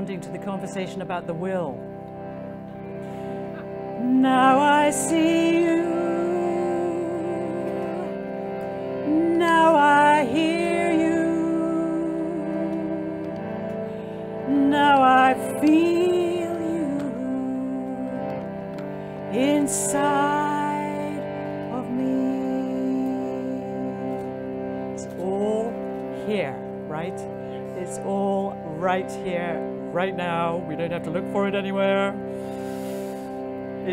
Responding to the conversation about the will. Now I see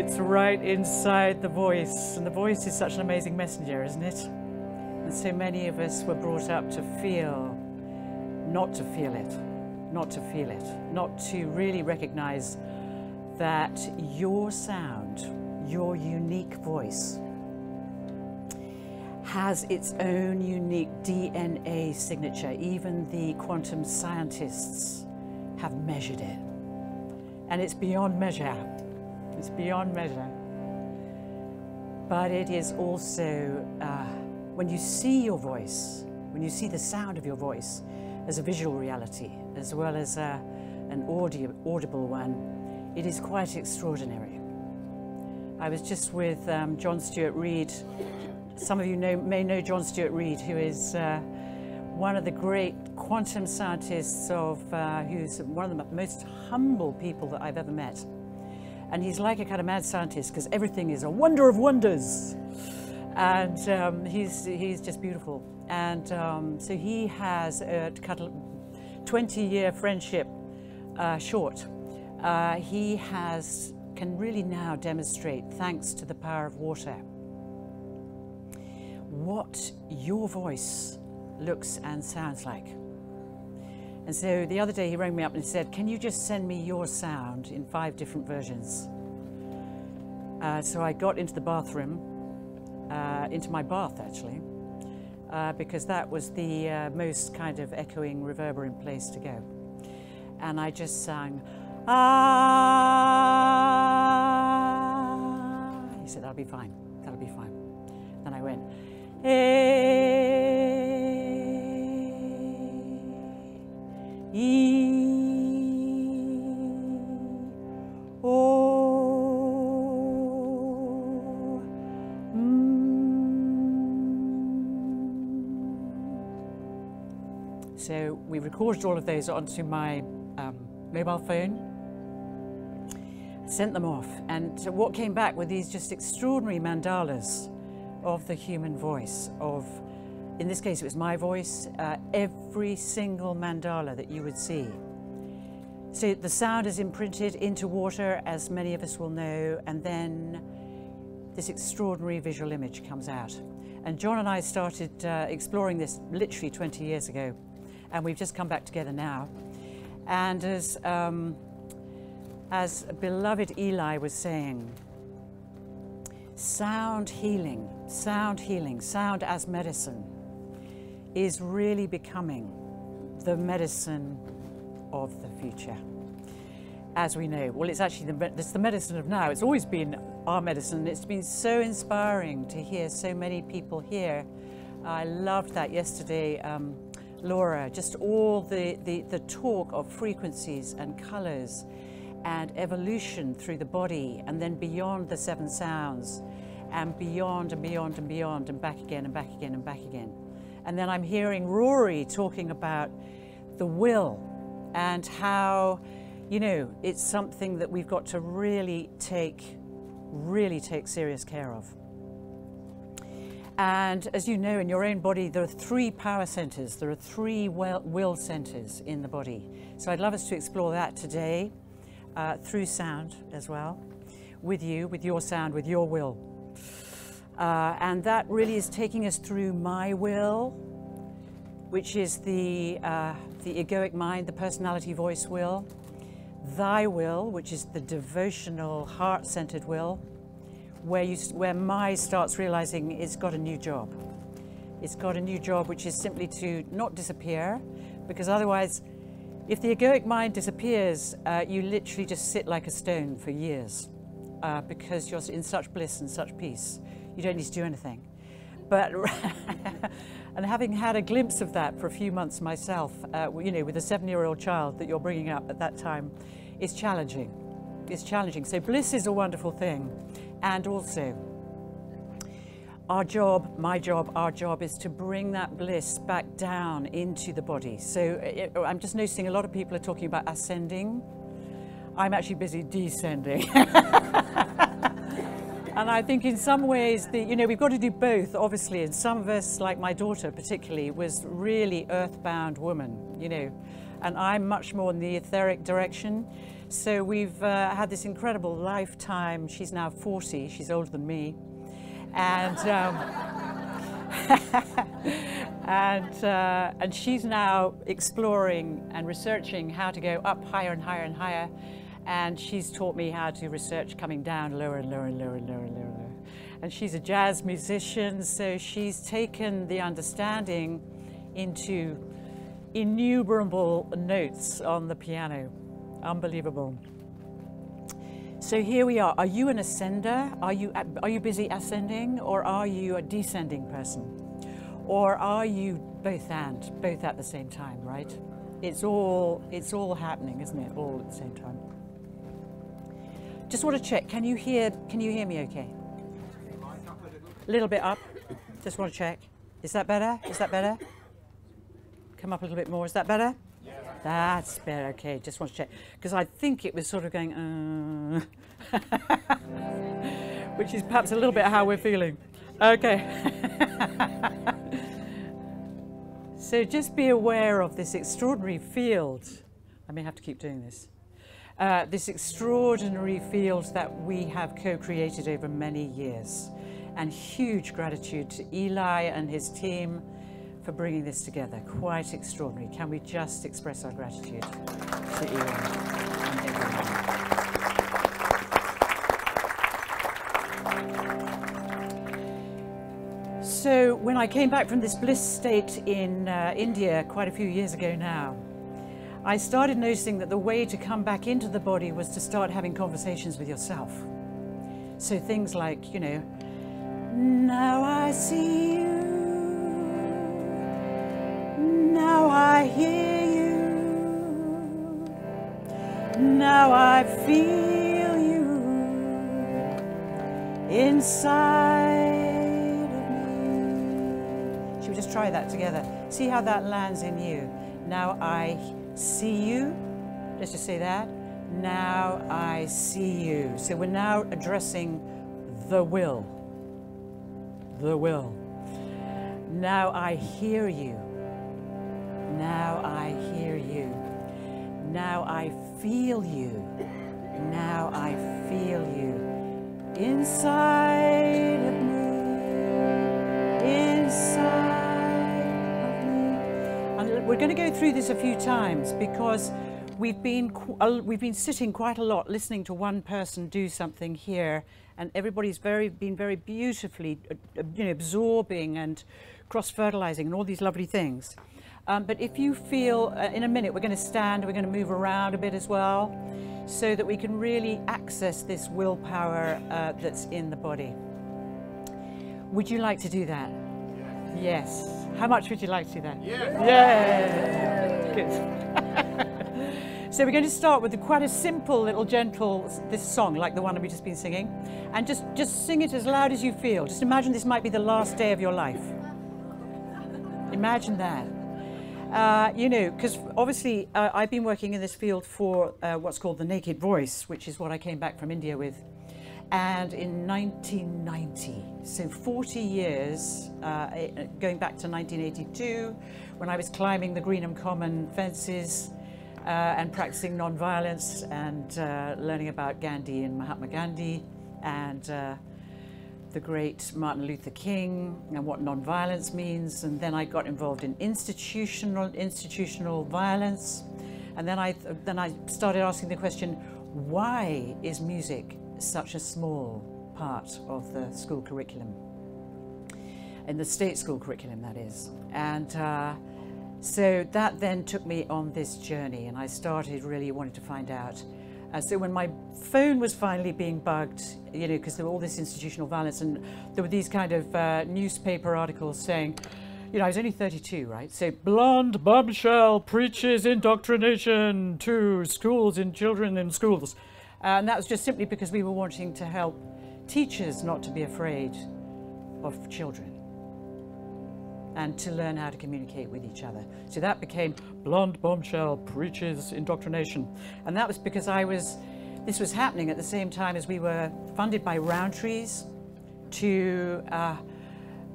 It's right inside the voice. And the voice is such an amazing messenger, isn't it? And so many of us were brought up to feel, not to feel it, not to feel it, not to really recognize that your sound, your unique voice, has its own unique DNA signature. Even the quantum scientists have measured it. And it's beyond measure. It's beyond measure. But it is also, uh, when you see your voice, when you see the sound of your voice as a visual reality, as well as a, an audio, audible one, it is quite extraordinary. I was just with um, John Stuart Reid. Some of you know, may know John Stuart Reid, who is uh, one of the great quantum scientists of, uh, who's one of the most humble people that I've ever met. And he's like a kind of mad scientist because everything is a wonder of wonders. And um, he's, he's just beautiful. And um, so he has a cut a 20 year friendship uh, short. Uh, he has, can really now demonstrate, thanks to the power of water, what your voice looks and sounds like. And so the other day he rang me up and said, Can you just send me your sound in five different versions? Uh, so I got into the bathroom, uh, into my bath actually, uh, because that was the uh, most kind of echoing, reverberant place to go. And I just sang, Ah. He said, That'll be fine, that'll be fine. Then I went, Eh, So we recorded all of those onto my um, mobile phone, sent them off, and what came back were these just extraordinary mandalas of the human voice, of, in this case it was my voice, uh, every single mandala that you would see. So the sound is imprinted into water, as many of us will know, and then this extraordinary visual image comes out. And John and I started uh, exploring this literally 20 years ago, and we've just come back together now. And as, um, as beloved Eli was saying, sound healing, sound healing, sound as medicine is really becoming the medicine of the future. As we know, well, it's actually the, it's the medicine of now. It's always been our medicine. It's been so inspiring to hear so many people here. I loved that yesterday, um, Laura, just all the, the, the talk of frequencies and colors and evolution through the body and then beyond the seven sounds and beyond and beyond and beyond and back again and back again and back again. And then I'm hearing Rory talking about the will and how, you know, it's something that we've got to really take, really take serious care of. And as you know, in your own body, there are three power centers. There are three will centers in the body. So I'd love us to explore that today uh, through sound as well, with you, with your sound, with your will. Uh, and that really is taking us through my will, which is the, uh, the egoic mind, the personality voice will, thy will, which is the devotional, heart centered will, where, you, where my starts realizing it's got a new job. It's got a new job, which is simply to not disappear, because otherwise, if the egoic mind disappears, uh, you literally just sit like a stone for years uh, because you're in such bliss and such peace. You don't need to do anything. But and having had a glimpse of that for a few months myself, uh, you know, with a seven-year-old child that you're bringing up at that time, is challenging. It's challenging. So bliss is a wonderful thing, and also our job, my job, our job is to bring that bliss back down into the body. So it, I'm just noticing a lot of people are talking about ascending. I'm actually busy descending. And I think in some ways, the, you know, we've got to do both, obviously. And some of us, like my daughter particularly, was really earthbound woman, you know. And I'm much more in the etheric direction. So we've uh, had this incredible lifetime. She's now 40, she's older than me. And, um, and, uh, and she's now exploring and researching how to go up higher and higher and higher and she's taught me how to research coming down lower and lower and lower and lower and lower and lower. And she's a jazz musician, so she's taken the understanding into innumerable notes on the piano. Unbelievable. So here we are. Are you an ascender? Are you, are you busy ascending or are you a descending person? Or are you both and, both at the same time, right? It's all, it's all happening, isn't it? All at the same time. Just want to check, can you hear, can you hear me okay? A little bit up. Just want to check. Is that better? Is that better? Come up a little bit more. Is that better? Yeah. That's better. Okay, just want to check. Because I think it was sort of going, uh, which is perhaps a little bit how we're feeling. Okay. so just be aware of this extraordinary field. I may have to keep doing this uh, this extraordinary field that we have co-created over many years. And huge gratitude to Eli and his team for bringing this together. Quite extraordinary. Can we just express our gratitude to Eli and everyone? So when I came back from this bliss state in uh, India quite a few years ago now, I started noticing that the way to come back into the body was to start having conversations with yourself. So things like, you know, now I see you, now I hear you, now I feel you inside of me. Should we just try that together? See how that lands in you. Now I see you. Let's just say that. Now I see you. So we're now addressing the will. The will. Now I hear you. Now I hear you. Now I feel you. Now I feel you. Inside of me. Inside we're going to go through this a few times because we've been we've been sitting quite a lot listening to one person do something here and everybody's very been very beautifully uh, uh, you know absorbing and cross fertilizing and all these lovely things. Um, but if you feel uh, in a minute we're going to stand we're going to move around a bit as well so that we can really access this willpower uh, that's in the body. Would you like to do that yes how much would you like to see that? Yeah. Yeah. Good. So we're going to start with quite a simple little gentle this song like the one we've just been singing and just just sing it as loud as you feel. Just imagine this might be the last day of your life. Imagine that. Uh, you know, because obviously uh, I've been working in this field for uh, what's called the naked voice, which is what I came back from India with. And in 1990, so 40 years, uh, eh, going back to 1982, when I was climbing the Greenham Common fences uh, and practicing non-violence and uh, learning about Gandhi and Mahatma Gandhi and uh, the great Martin Luther King and what non-violence means. And then I got involved in institutional institutional violence. And then I, then I started asking the question, why is music such a small part of the school curriculum? In the state school curriculum, that is. And uh, so that then took me on this journey and I started really wanting to find out. Uh, so when my phone was finally being bugged, you know, because there were all this institutional violence and there were these kind of uh, newspaper articles saying, you know, I was only 32, right? So blonde bombshell preaches indoctrination to schools and children in schools. And that was just simply because we were wanting to help teachers not to be afraid of children and to learn how to communicate with each other. So that became Blonde Bombshell Preaches Indoctrination. And that was because I was, this was happening at the same time as we were funded by Rowntree's to uh,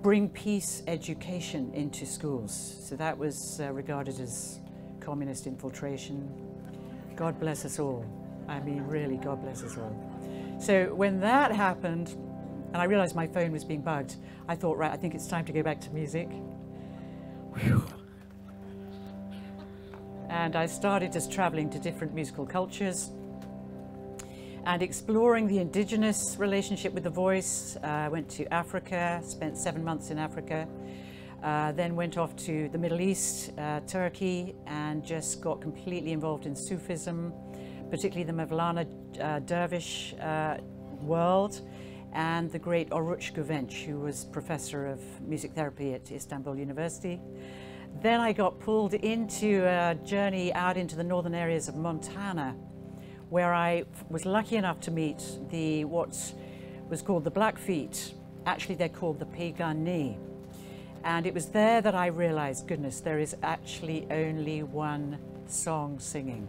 bring peace education into schools. So that was uh, regarded as communist infiltration. God bless us all. I mean, really, God bless us all. So when that happened, and I realized my phone was being bugged, I thought, right, I think it's time to go back to music. Whew. And I started just traveling to different musical cultures and exploring the indigenous relationship with the voice. I uh, went to Africa, spent seven months in Africa, uh, then went off to the Middle East, uh, Turkey, and just got completely involved in Sufism, particularly the Mevlana uh, Dervish uh, world and the great Oruç Güvenç, who was professor of music therapy at Istanbul University. Then I got pulled into a journey out into the northern areas of Montana, where I was lucky enough to meet the what was called the Blackfeet. Actually, they're called the Piegani. And it was there that I realized, goodness, there is actually only one song singing.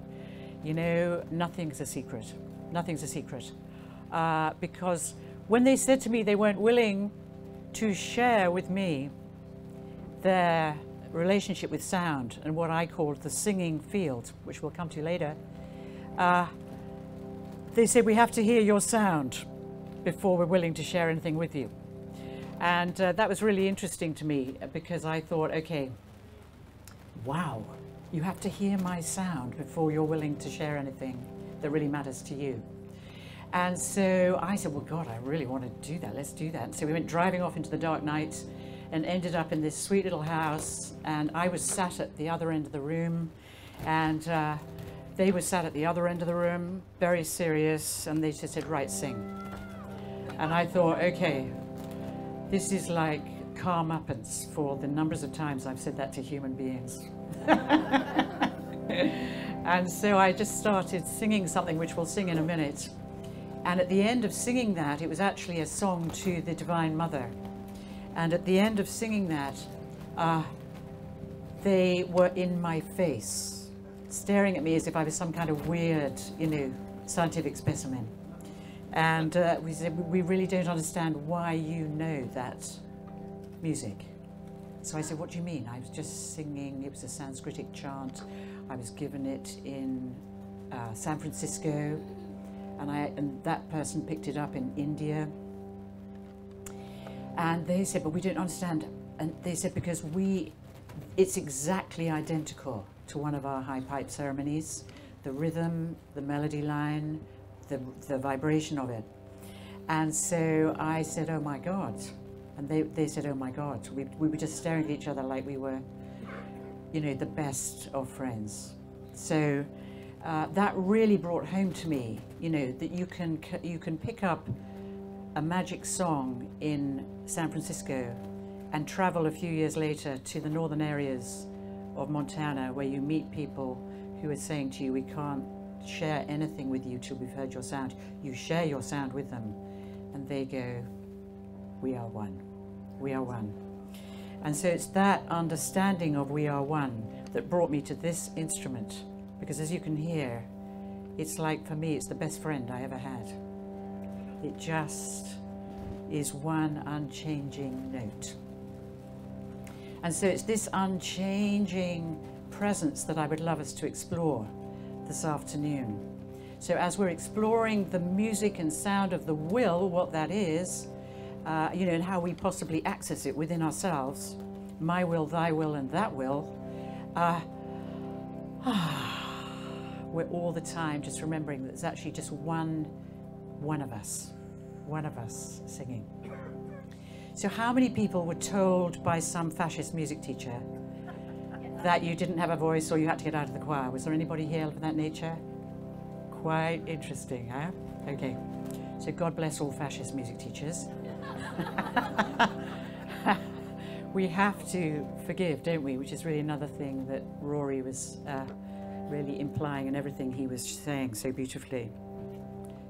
You know, nothing's a secret. Nothing's a secret. Uh, because when they said to me they weren't willing to share with me their relationship with sound and what I called the singing field, which we'll come to later, uh, they said, we have to hear your sound before we're willing to share anything with you. And uh, that was really interesting to me because I thought, okay, wow, you have to hear my sound before you're willing to share anything that really matters to you. And so I said, well, God, I really want to do that. Let's do that. And so we went driving off into the dark night and ended up in this sweet little house. And I was sat at the other end of the room. And uh, they were sat at the other end of the room, very serious. And they just said, right, sing. And I thought, okay, this is like karmapans for the numbers of times I've said that to human beings. and so I just started singing something, which we'll sing in a minute. And at the end of singing that, it was actually a song to the Divine Mother. And at the end of singing that, uh, they were in my face, staring at me as if I was some kind of weird, you know, scientific specimen. And uh, we said, we really don't understand why you know that music. So I said, what do you mean? I was just singing, it was a Sanskritic chant. I was given it in uh, San Francisco and, I, and that person picked it up in India. And they said, but we don't understand. And they said, because we, it's exactly identical to one of our high pipe ceremonies. The rhythm, the melody line, the, the vibration of it. And so I said, oh my God. And they, they said, oh my God. We, we were just staring at each other like we were, you know, the best of friends. So uh, that really brought home to me, you know, that you can, you can pick up a magic song in San Francisco and travel a few years later to the northern areas of Montana where you meet people who are saying to you, we can't share anything with you till we've heard your sound. You share your sound with them, and they go, we are one. We are one. And so it's that understanding of we are one that brought me to this instrument. Because as you can hear, it's like for me, it's the best friend I ever had. It just is one unchanging note. And so it's this unchanging presence that I would love us to explore this afternoon. So as we're exploring the music and sound of the will, what that is, uh, you know, and how we possibly access it within ourselves, my will, thy will, and that will, uh, we're all the time just remembering that it's actually just one, one of us, one of us singing. So how many people were told by some fascist music teacher that you didn't have a voice or you had to get out of the choir? Was there anybody here of that nature? Quite interesting, huh? Okay. So God bless all fascist music teachers. we have to forgive, don't we? Which is really another thing that Rory was uh, really implying and everything he was saying so beautifully.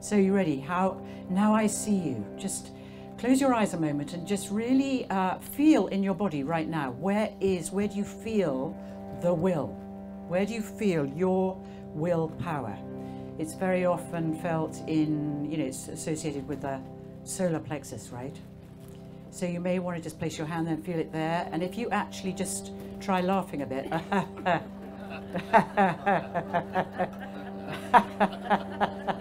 So you ready? How now I see you. Just close your eyes a moment and just really uh, feel in your body right now. Where is? Where do you feel the will? Where do you feel your willpower? It's very often felt in, you know, it's associated with the solar plexus, right? So you may want to just place your hand there and feel it there. And if you actually just try laughing a bit.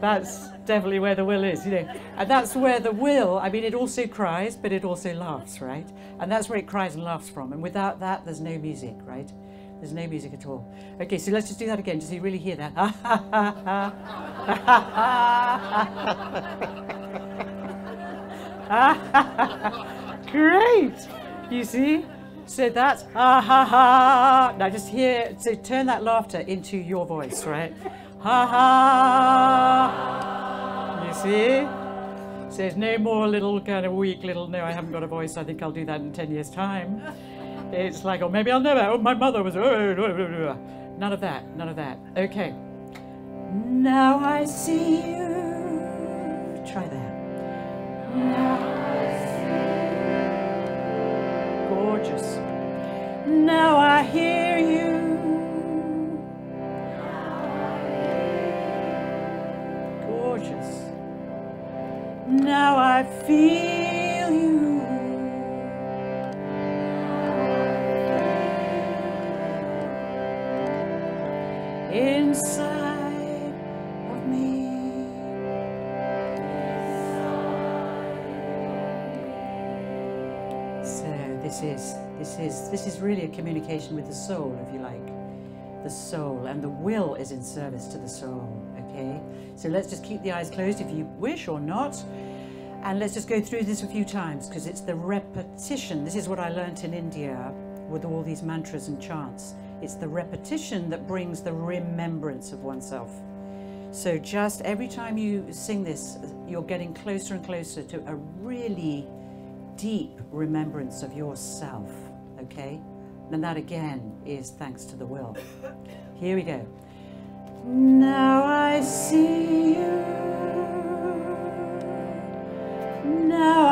that's definitely where the will is, you know. And that's where the will, I mean, it also cries, but it also laughs, right? And that's where it cries and laughs from. And without that, there's no music, right? There's no music at all. Okay, so let's just do that again. Does he really hear that? Great! You see? So that's ha ha ha. Now just hear, so turn that laughter into your voice, right? Ha ha. You see? So there's no more little kind of weak little, no, I haven't got a voice. I think I'll do that in 10 years' time. It's like, oh, maybe I'll never. Oh, my mother was. None of that. None of that. Okay. Now I see you. Try that. Now I see you. Gorgeous. Now communication with the soul, if you like. The soul and the will is in service to the soul. Okay, so let's just keep the eyes closed if you wish or not. And let's just go through this a few times because it's the repetition. This is what I learnt in India with all these mantras and chants. It's the repetition that brings the remembrance of oneself. So just every time you sing this, you're getting closer and closer to a really deep remembrance of yourself, okay? And that again is thanks to the will. Here we go. Now I see you. Now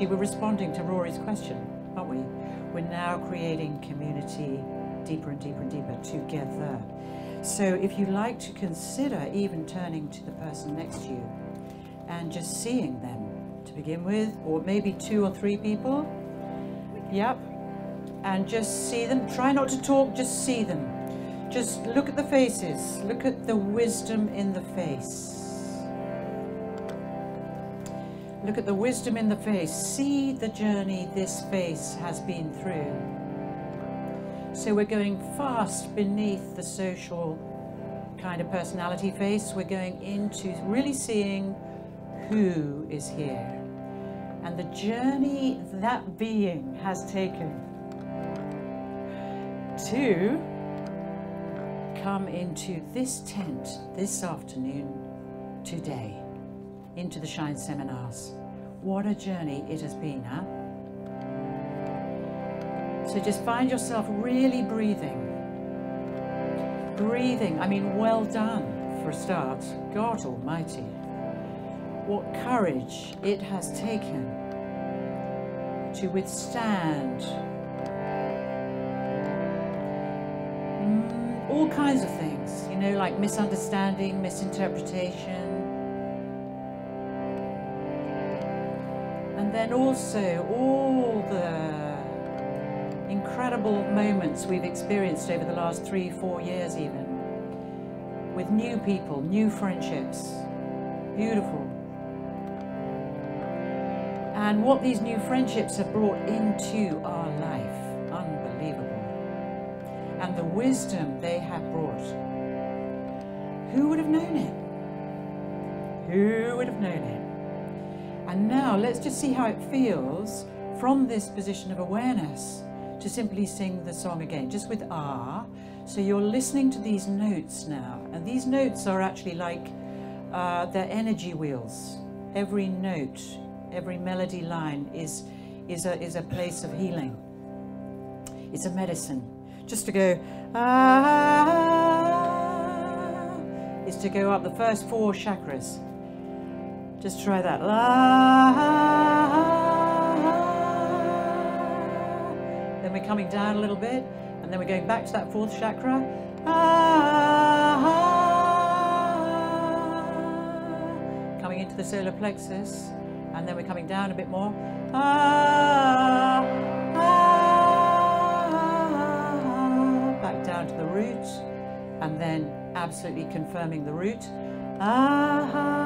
actually, we're responding to Rory's question, aren't we? We're now creating community deeper and deeper and deeper together. So if you like to consider even turning to the person next to you and just seeing them to begin with, or maybe two or three people. Yep. And just see them. Try not to talk, just see them. Just look at the faces. Look at the wisdom in the face. Look at the wisdom in the face. See the journey this face has been through. So we're going fast beneath the social kind of personality face. We're going into really seeing who is here and the journey that being has taken to come into this tent this afternoon, today, into the Shine seminars. What a journey it has been, huh? So just find yourself really breathing. Breathing, I mean, well done for a start. God Almighty what courage it has taken to withstand mm, all kinds of things, you know, like misunderstanding, misinterpretation. And then also all the incredible moments we've experienced over the last three, four years even, with new people, new friendships, beautiful and what these new friendships have brought into our life. Unbelievable. And the wisdom they have brought. Who would have known it? Who would have known it? And now let's just see how it feels from this position of awareness to simply sing the song again, just with ah. So you're listening to these notes now, and these notes are actually like uh, they're energy wheels. Every note every melody line is, is, a, is a place of healing. It's a medicine. Just to go, ah, is to go up the first four chakras. Just try that. La. Then we're coming down a little bit, and then we're going back to that fourth chakra. Coming into the solar plexus and then we're coming down a bit more. Back down to the root, and then absolutely confirming the root. Ah,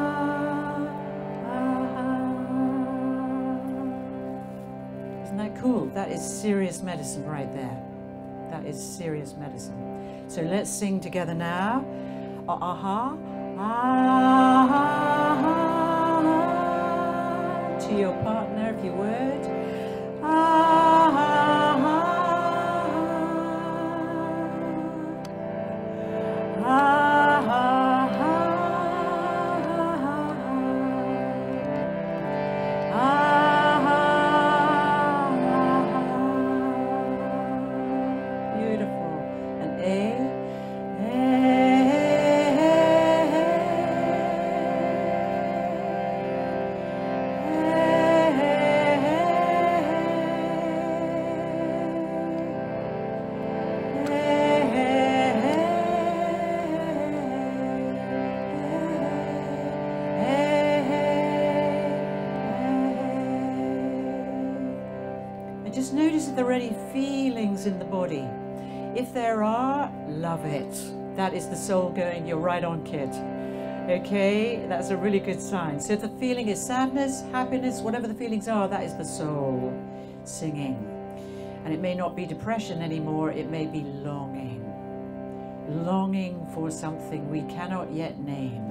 that is serious medicine right there. That is serious medicine. So let's sing together now. Ah, aha. Ah, ah, to your partner if you would. Soul going, you're right on, kid. Okay, that's a really good sign. So if the feeling is sadness, happiness, whatever the feelings are, that is the soul singing. And it may not be depression anymore, it may be longing. Longing for something we cannot yet name.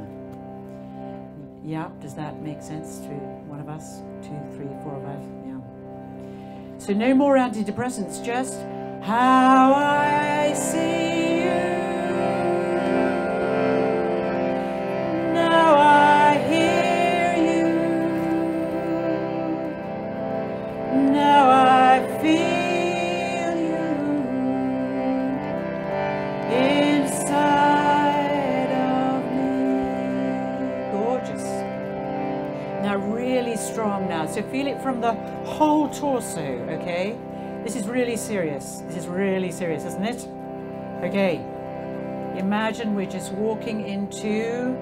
Yeah, does that make sense to one of us? Two, three, four of us? Yeah. So no more antidepressants, just how I see So feel it from the whole torso, okay? This is really serious. This is really serious, isn't it? Okay. Imagine we're just walking into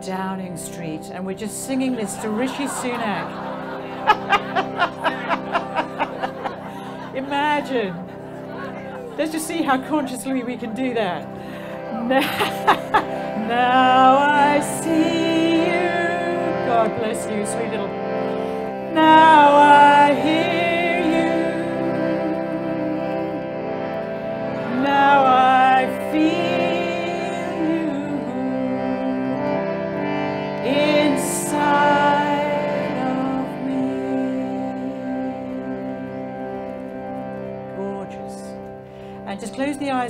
Downing Street and we're just singing this to Rishi Sunak. Imagine. Let's just see how consciously we can do that. Now, I see you. God bless you, sweet little.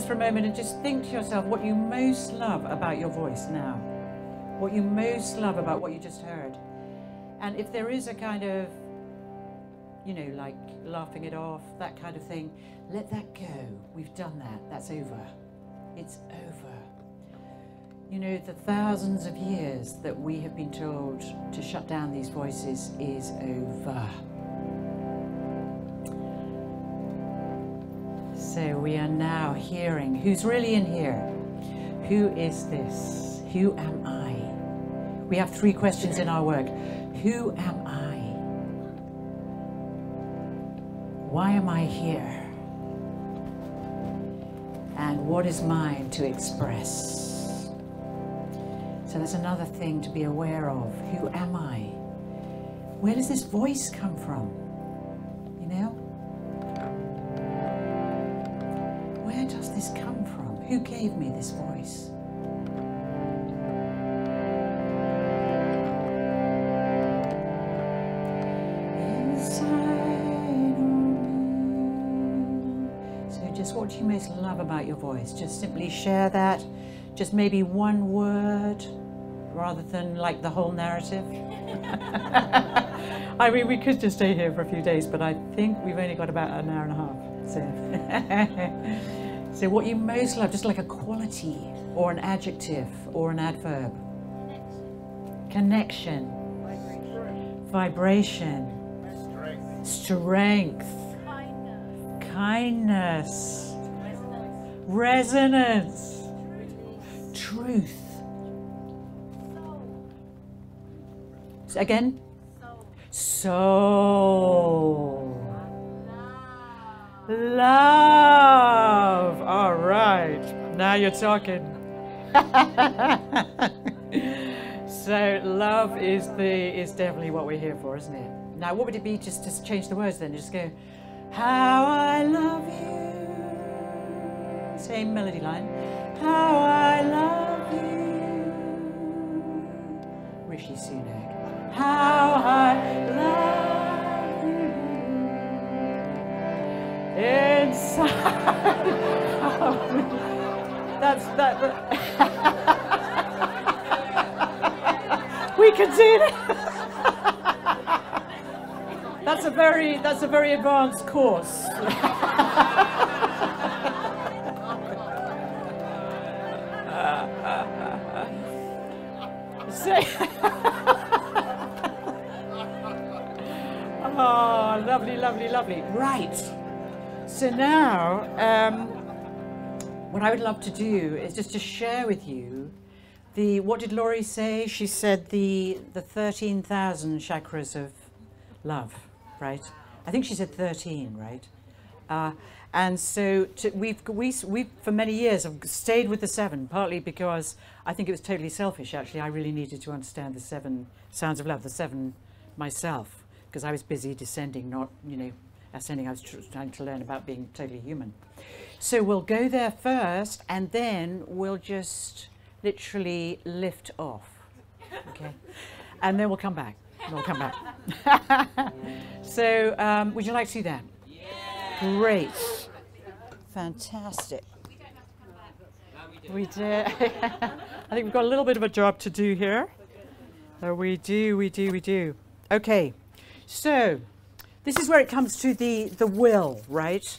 For a moment and just think to yourself what you most love about your voice now. What you most love about what you just heard. And if there is a kind of, you know, like laughing it off, that kind of thing, let that go. We've done that. That's over. It's over. You know, the thousands of years that we have been told to shut down these voices is over. So we are now hearing who's really in here. Who is this? Who am I? We have three questions in our work. Who am Why am I here? And what is mine to express? So that's another thing to be aware of. Who am I? Where does this voice come from? You know? Where does this come from? Who gave me this voice? Love about your voice? Just simply share that. Just maybe one word rather than like the whole narrative. I mean, we could just stay here for a few days, but I think we've only got about an hour and a half. So, so what you most love, just like a quality or an adjective or an adverb. Connection, vibration, strength, Kindness. kindness, resonance, truth. Again, soul. Love. All right. Now you're talking. so love is the is definitely what we're here for, isn't it? Now what would it be just to change the words then? Just go, How I love you. Same melody line. How I love you. Rishi Sunak. How I love you inside of. That's that. that- we can do that. that's a very that's a very advanced course. Lovely. Right. So now, um, what I would love to do is just to share with you the. What did Laurie say? She said the the thirteen thousand chakras of love, right? I think she said thirteen, right? Uh, and so to, we've we we for many years have stayed with the seven, partly because I think it was totally selfish. Actually, I really needed to understand the seven sounds of love, the seven myself, because I was busy descending, not you know ascending. I was trying to learn about being totally human. So we'll go there first, and then we'll just literally lift off. Okay, and then we'll come back. We'll come back. so, um, would you like to see that? Great. Fantastic. We do. I think we've got a little bit of a job to do here. Uh, we do, we do, we do. Okay. So, this is where it comes to the, the will, right?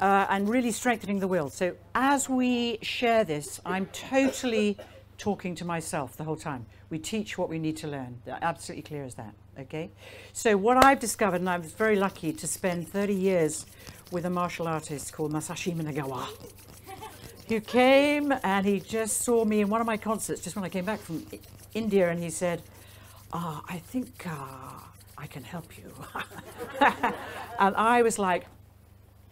Uh, and really strengthening the will. So, as we share this, I'm totally, talking to myself the whole time. We teach what we need to learn. Absolutely clear as that. Okay. So what I've discovered, and I was very lucky to spend 30 years with a martial artist called Masashi Minagawa, who came and he just saw me in one of my concerts just when I came back from India, and he said, "Ah, oh, I think uh, I can help you." and I was like,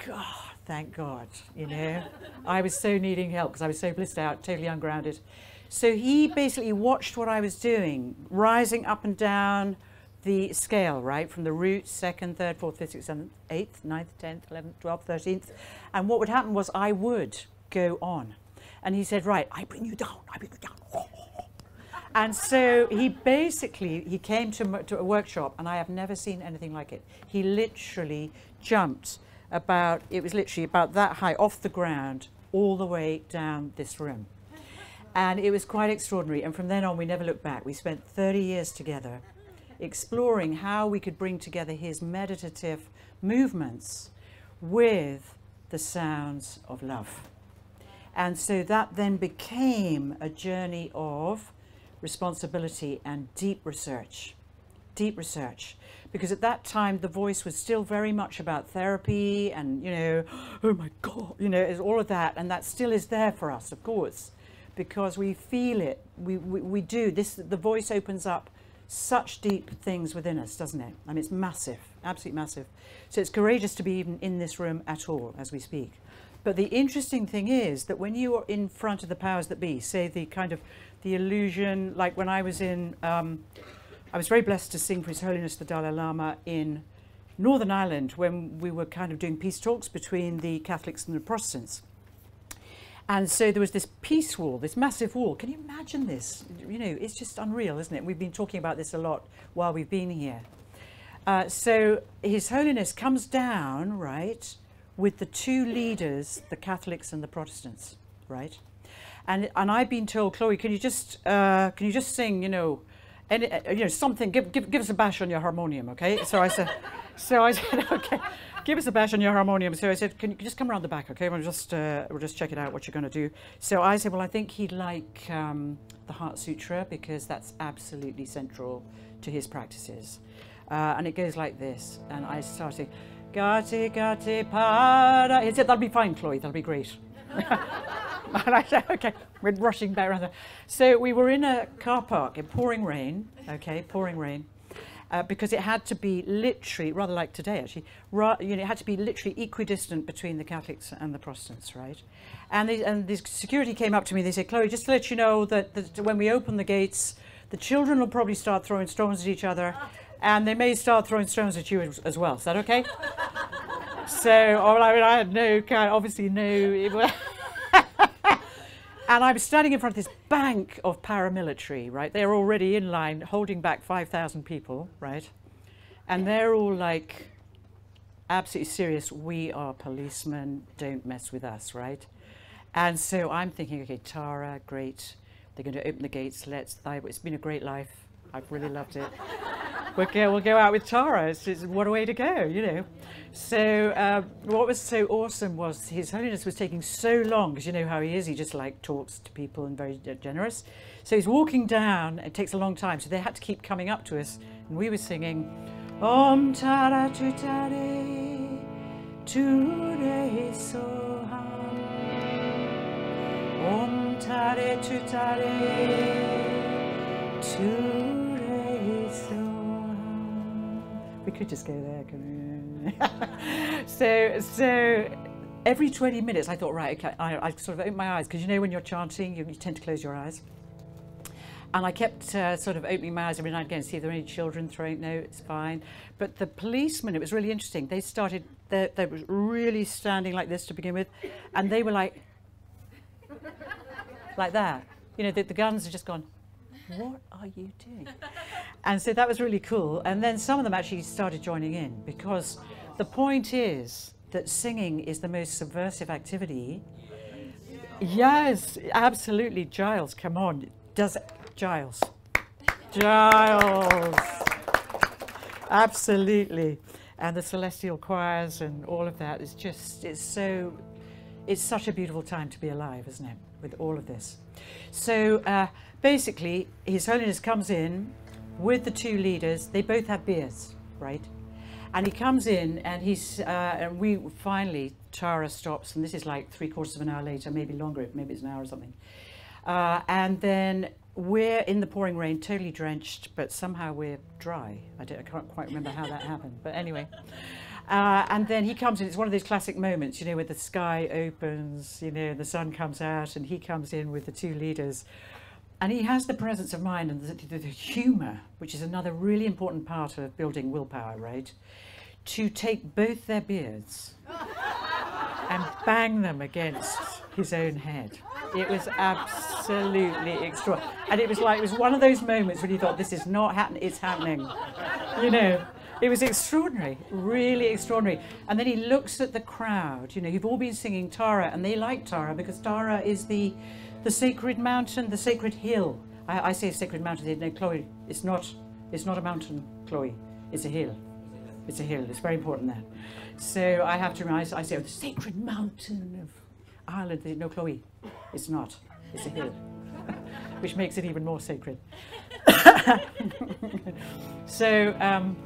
"God." Thank God, you know. I was so needing help because I was so blissed out, totally ungrounded. So he basically watched what I was doing, rising up and down the scale, right, from the root, second, third, fourth, fifth, sixth, seventh, eighth, ninth, tenth, eleventh, twelfth, thirteenth. And what would happen was I would go on. And he said, right, I bring you down, I bring you down. And so he basically, he came to, to a workshop and I have never seen anything like it. He literally jumped about, it was literally about that high off the ground all the way down this room. And it was quite extraordinary. And from then on, we never looked back. We spent 30 years together exploring how we could bring together his meditative movements with the sounds of love. And so that then became a journey of responsibility and deep research. Deep research. Because at that time, the voice was still very much about therapy and, you know, oh my God, you know, all of that. And that still is there for us, of course because we feel it. We, we, we do. This, the voice opens up such deep things within us, doesn't it? I mean, it's massive, absolutely massive. So it's courageous to be even in this room at all as we speak. But the interesting thing is that when you are in front of the powers that be, say the kind of the illusion, like when I was in, um, I was very blessed to sing for His Holiness the Dalai Lama in Northern Ireland when we were kind of doing peace talks between the Catholics and the Protestants. And so there was this peace wall, this massive wall. Can you imagine this? You know, it's just unreal, isn't it? We've been talking about this a lot while we've been here. Uh, so His Holiness comes down, right, with the two leaders, the Catholics and the Protestants, right? And and I've been told, Chloe, can you just uh, can you just sing, you know, any, uh, you know something? Give give give us a bash on your harmonium, okay? So I said, so I said, okay give us a bash on your harmonium. So I said, can you just come around the back, okay? We'll just, uh, we'll just check it out, what you're going to do. So I said, well, I think he'd like um, the Heart Sutra because that's absolutely central to his practices. Uh, and it goes like this. And I started, Gati Gati Pada. He said, that'll be fine, Chloe, that'll be great. and I said, okay, we're rushing back around. So we were in a car park in pouring rain, okay, pouring rain uh, because it had to be literally, rather like today actually, you know, it had to be literally equidistant between the Catholics and the Protestants, right? And, the, and the security came up to me, they said, Chloe, just to let you know that, that when we open the gates, the children will probably start throwing stones at each other, and they may start throwing stones at you as, well. Is that okay? so, I had no kind, obviously no. And I was standing in front of this bank of paramilitary, right? They're already in line holding back 5,000 people, right? And they're all like, absolutely serious, we are policemen, don't mess with us, right? And so I'm thinking, okay, Tara, great. They're going to open the gates. Let's, it's been a great life. I've really loved it. we'll, go, we'll go out with Tara. It's, it's, what a way to go, you know. So uh, what was so awesome was His Holiness was taking so long, because you know how he is. He just like talks to people and very generous. So he's walking down. It takes a long time. So they had to keep coming up to us. And we were singing, Om Tara Tutare Ture Soham Om Tare Tutare Ture we could just go there, so, so every 20 minutes I thought, right, okay, I, I sort of opened my eyes because you know when you're chanting, you, you, tend to close your eyes. And I kept uh, sort of opening my eyes every now and again, see if there are any children throwing. No, it's fine. But the policemen, it was really interesting. They started, they, they were really standing like this to begin with, and they were like, like that. You know, the, the guns had just gone, what are you doing? And so that was really cool. And then some of them actually started joining in because the point is that singing is the most subversive activity. Yes, absolutely. Giles, come on. Does Giles? Giles. Absolutely. And the celestial choirs and all of that is just, it's so it's such a beautiful time to be alive, isn't it? With all of this. So uh, basically, His Holiness comes in with the two leaders. They both have beards, right? And he comes in, and he's uh, and we finally Tara stops, and this is like three quarters of an hour later, maybe longer, maybe it's an hour or something. Uh, and then we're in the pouring rain, totally drenched, but somehow we're dry. I, I can't quite remember how that happened, but anyway. Uh, and then he comes in, it's one of those classic moments, you know, where the sky opens, you know, the sun comes out, and he comes in with the two leaders. And he has the presence of mind and the, the, the humour, which is another really important part of building willpower, right? To take both their beards and bang them against his own head. It was absolutely extraordinary. And it was like, it was one of those moments when you thought, this is not happening, it's happening. You know, it was extraordinary, really extraordinary. And then he looks at the crowd. You know, you've all been singing Tara, and they like Tara because Tara is the, the sacred mountain, the sacred hill. I, I say sacred mountain. Know, Chloe, it's not, it's not a mountain, Chloe. It's a hill. It's a hill. It's very important that. So I have to remind. I say, oh, the sacred mountain of Ireland. Know, Chloe, it's not. It's a hill, which makes it even more sacred. so. Um,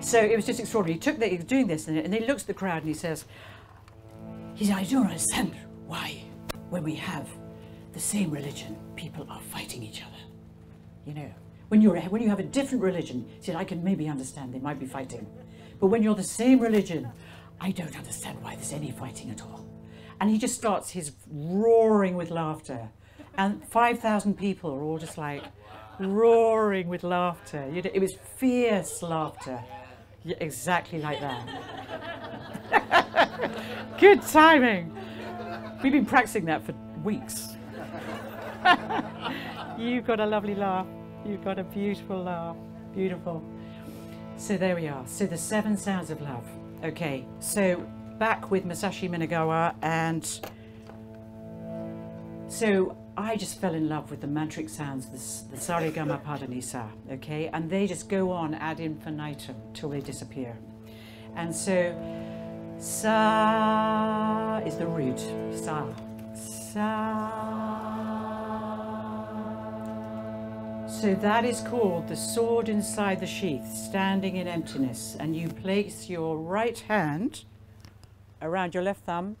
so it was just extraordinary. He took the, he was doing this and, and he looks at the crowd and he says, he said, I don't understand why, when we have the same religion, people are fighting each other. You know, when, you're, when you have a different religion, said, I can maybe understand they might be fighting. But when you're the same religion, I don't understand why there's any fighting at all. And he just starts his roaring with laughter. And 5,000 people are all just like roaring with laughter. You know, It was fierce laughter. Yeah, exactly like that. Good timing. We've been practicing that for weeks. You've got a lovely laugh. You've got a beautiful laugh. Beautiful. So there we are. So the seven sounds of love. Okay, so back with Masashi Minagawa and so I just fell in love with the mantric sounds, the, the Saregama Padanisa, okay? And they just go on ad infinitum till they disappear. And so, Sa is the root, Sa. Sa. So that is called the sword inside the sheath, standing in emptiness. And you place your right hand around your left thumb,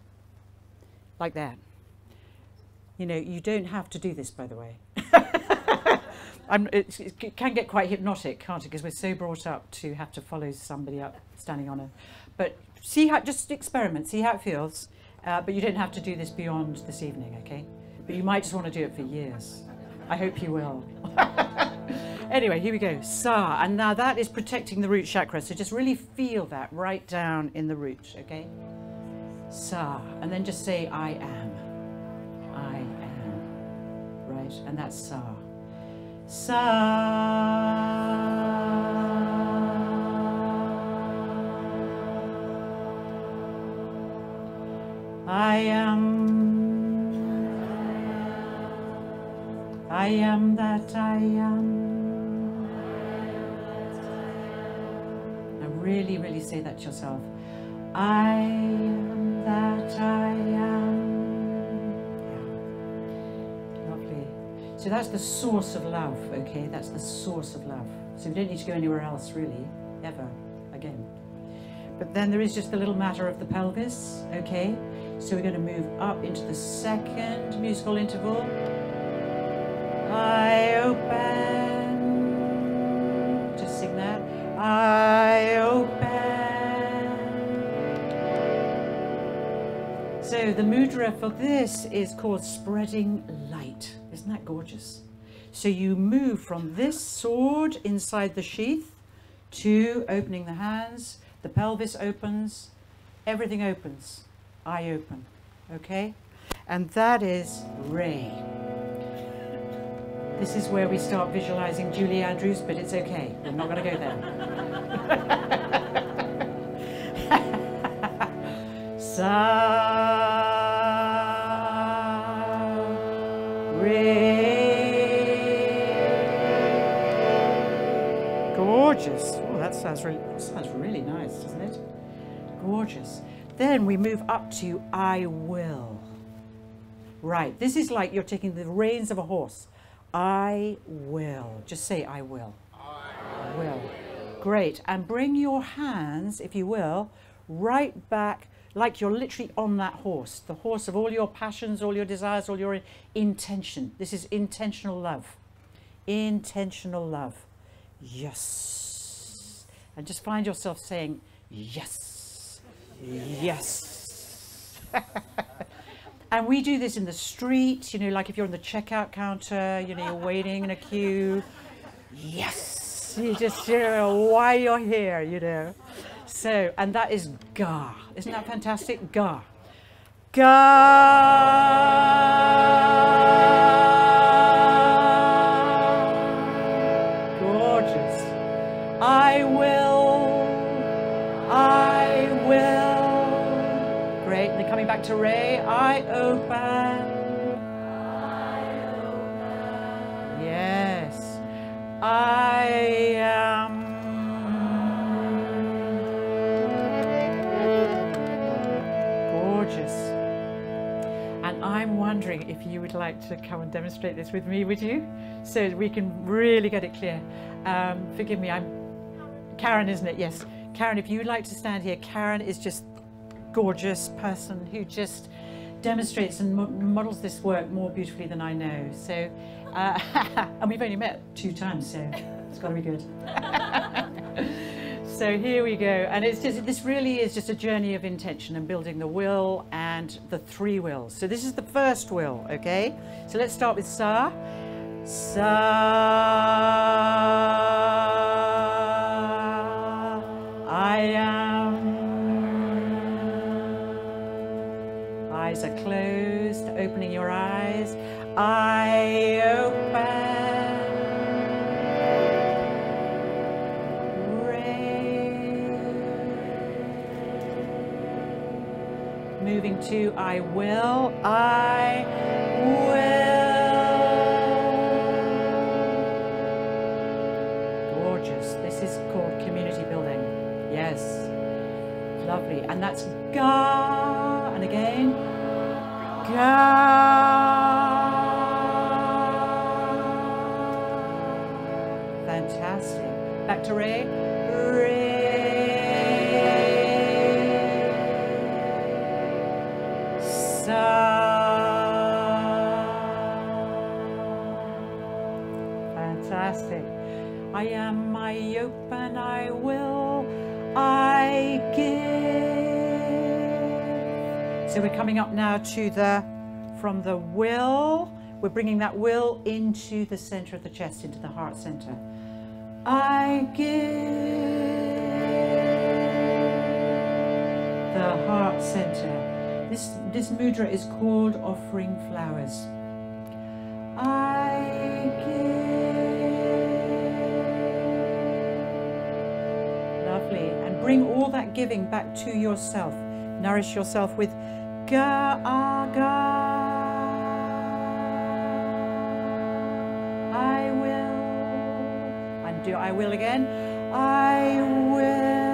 like that. You know, you don't have to do this, by the way. it can get quite hypnotic, can't it? Because we're so brought up to have to follow somebody up standing on a. But see how, just experiment, see how it feels. Uh, but you don't have to do this beyond this evening, okay? But you might just want to do it for years. I hope you will. anyway, here we go. Sa. And now that is protecting the root chakra. So just really feel that right down in the root, okay? Sa. And then just say, I am. I am. Right? And that's Sa. Sa. I am. I am that I am. And really, really say that to yourself. I am that I am. Lovely so that's the source of love, okay? That's the source of love. So we don't need to go anywhere else, really, ever, again. But then there is just the little matter of the pelvis, okay? So we're going to move up into the second musical interval. I open. Just sing that. I open. So the mudra for this is called spreading light. Isn't that gorgeous? So you move from this sword inside the sheath to opening the hands, the pelvis opens, everything opens. I open, okay? And that is Ray. This is where we start visualizing Julie Andrews, but it's okay. We're not going to go there. Sa Gorgeous. Oh, that sounds really, that sounds really nice, doesn't it? Gorgeous. Then we move up to I will. Right, this is like you're taking the reins of a horse. I will. Just say, I will. I will. Great. And bring your hands, if you will, right back like you're literally on that horse, the horse of all your passions, all your desires, all your intention. This is intentional love. Intentional love. Yes. And just find yourself saying, yes, yes. and we do this in the street, you know, like if you're on the checkout counter, you know, you're waiting in a queue. Yes. You just, you know, why you're here, you know. So, and that is gar. Isn't that fantastic? Gar. Gar. Gorgeous. I will. Coming back to Ray. I open. Yes. I am. Gorgeous. And I'm wondering if you would like to come and demonstrate this with me, would you? So we can really get it clear. Um, forgive me, I'm Karen, isn't it? Yes. Karen, if you would like to stand here, Karen is just gorgeous person who just demonstrates and mo- models this work more beautifully than I know. So, uh, and we've only met two times, so it's got to be good. so here we go, and it's just this really is just a journey of intention and building the will and the three wills. So this is the first will, okay? So let's start with Sa. Sa. I am. Eyes are closed, opening your eyes. I open. Ray. Moving to I will. I will. Gorgeous. This is called community building. Yes. Lovely. And that's ga. So we're coming up now to the, from the will, we're bringing that will into the center of the chest, into the heart center. I give. The heart center. This, this mudra is called offering flowers. I give. Lovely. And bring all that giving back to yourself. Nourish yourself with ga. I will. And do I will again. I will.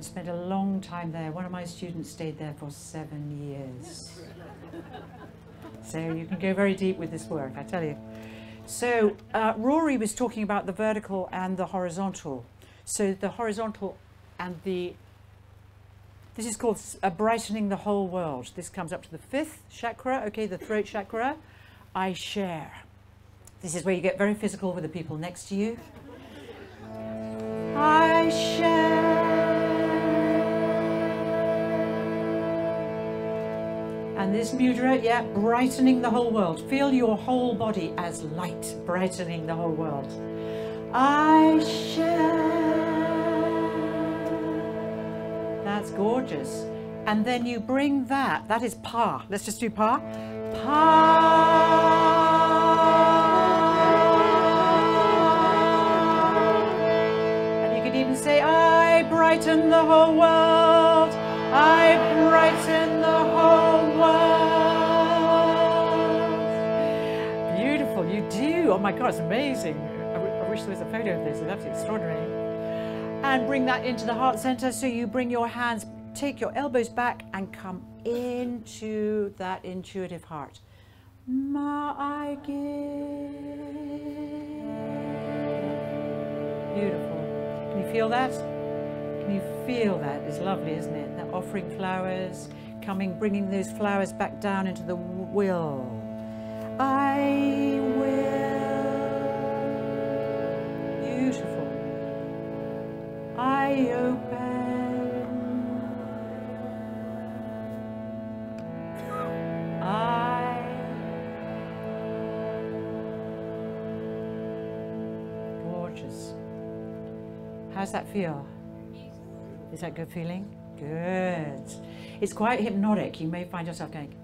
And spend a long time there. One of my students stayed there for seven years. so you can go very deep with this work, I tell you. So uh, Rory was talking about the vertical and the horizontal. So the horizontal and the this is called uh, brightening the whole world. This comes up to the fifth chakra, okay, the throat chakra. I share. This is where you get very physical with the people next to you. I share. And this mudra, yeah, brightening the whole world. Feel your whole body as light, brightening the whole world. I share. That's gorgeous. And then you bring that, that is pa. Let's just do pa. Pa. And you can even say, I brighten brighten the whole world. I do. Oh my God, it's amazing. I, I wish there was a photo of this. It's absolutely extraordinary. And bring that into the heart center. So you bring your hands, take your elbows back and come into that intuitive heart. Ma I give. Beautiful. Can you feel that? Can you feel that? It's lovely, isn't it? That offering flowers, coming, bringing those flowers back down into the will. I Beautiful. I open. I. Gorgeous. How's that feel? Is that good feeling? Good. It's quite hypnotic. You may find yourself going.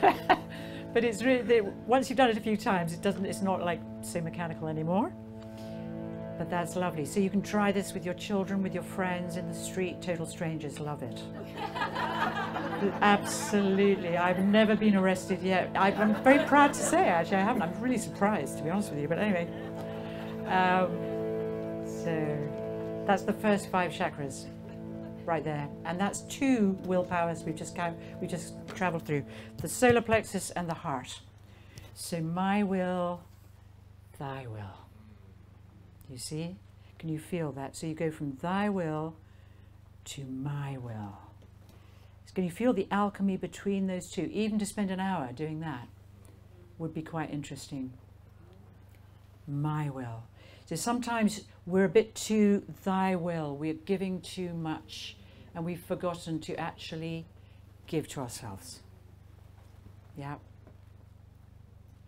but it's really once you've done it a few times, it doesn't. It's not like so mechanical anymore. But that's lovely. So you can try this with your children, with your friends in the street. Total strangers love it. Absolutely. I've never been arrested yet. I'm very proud to say, actually, I haven't. I'm really surprised, to be honest with you. But anyway, um, so that's the first five chakras right there. And that's two willpowers we've just, we just traveled through the solar plexus and the heart. So my will, thy will. You see? Can you feel that? So you go from thy will to my will. Can you feel the alchemy between those two? Even to spend an hour doing that would be quite interesting. My will. So sometimes we're a bit too thy will, we're giving too much, and we've forgotten to actually give to ourselves. Yeah.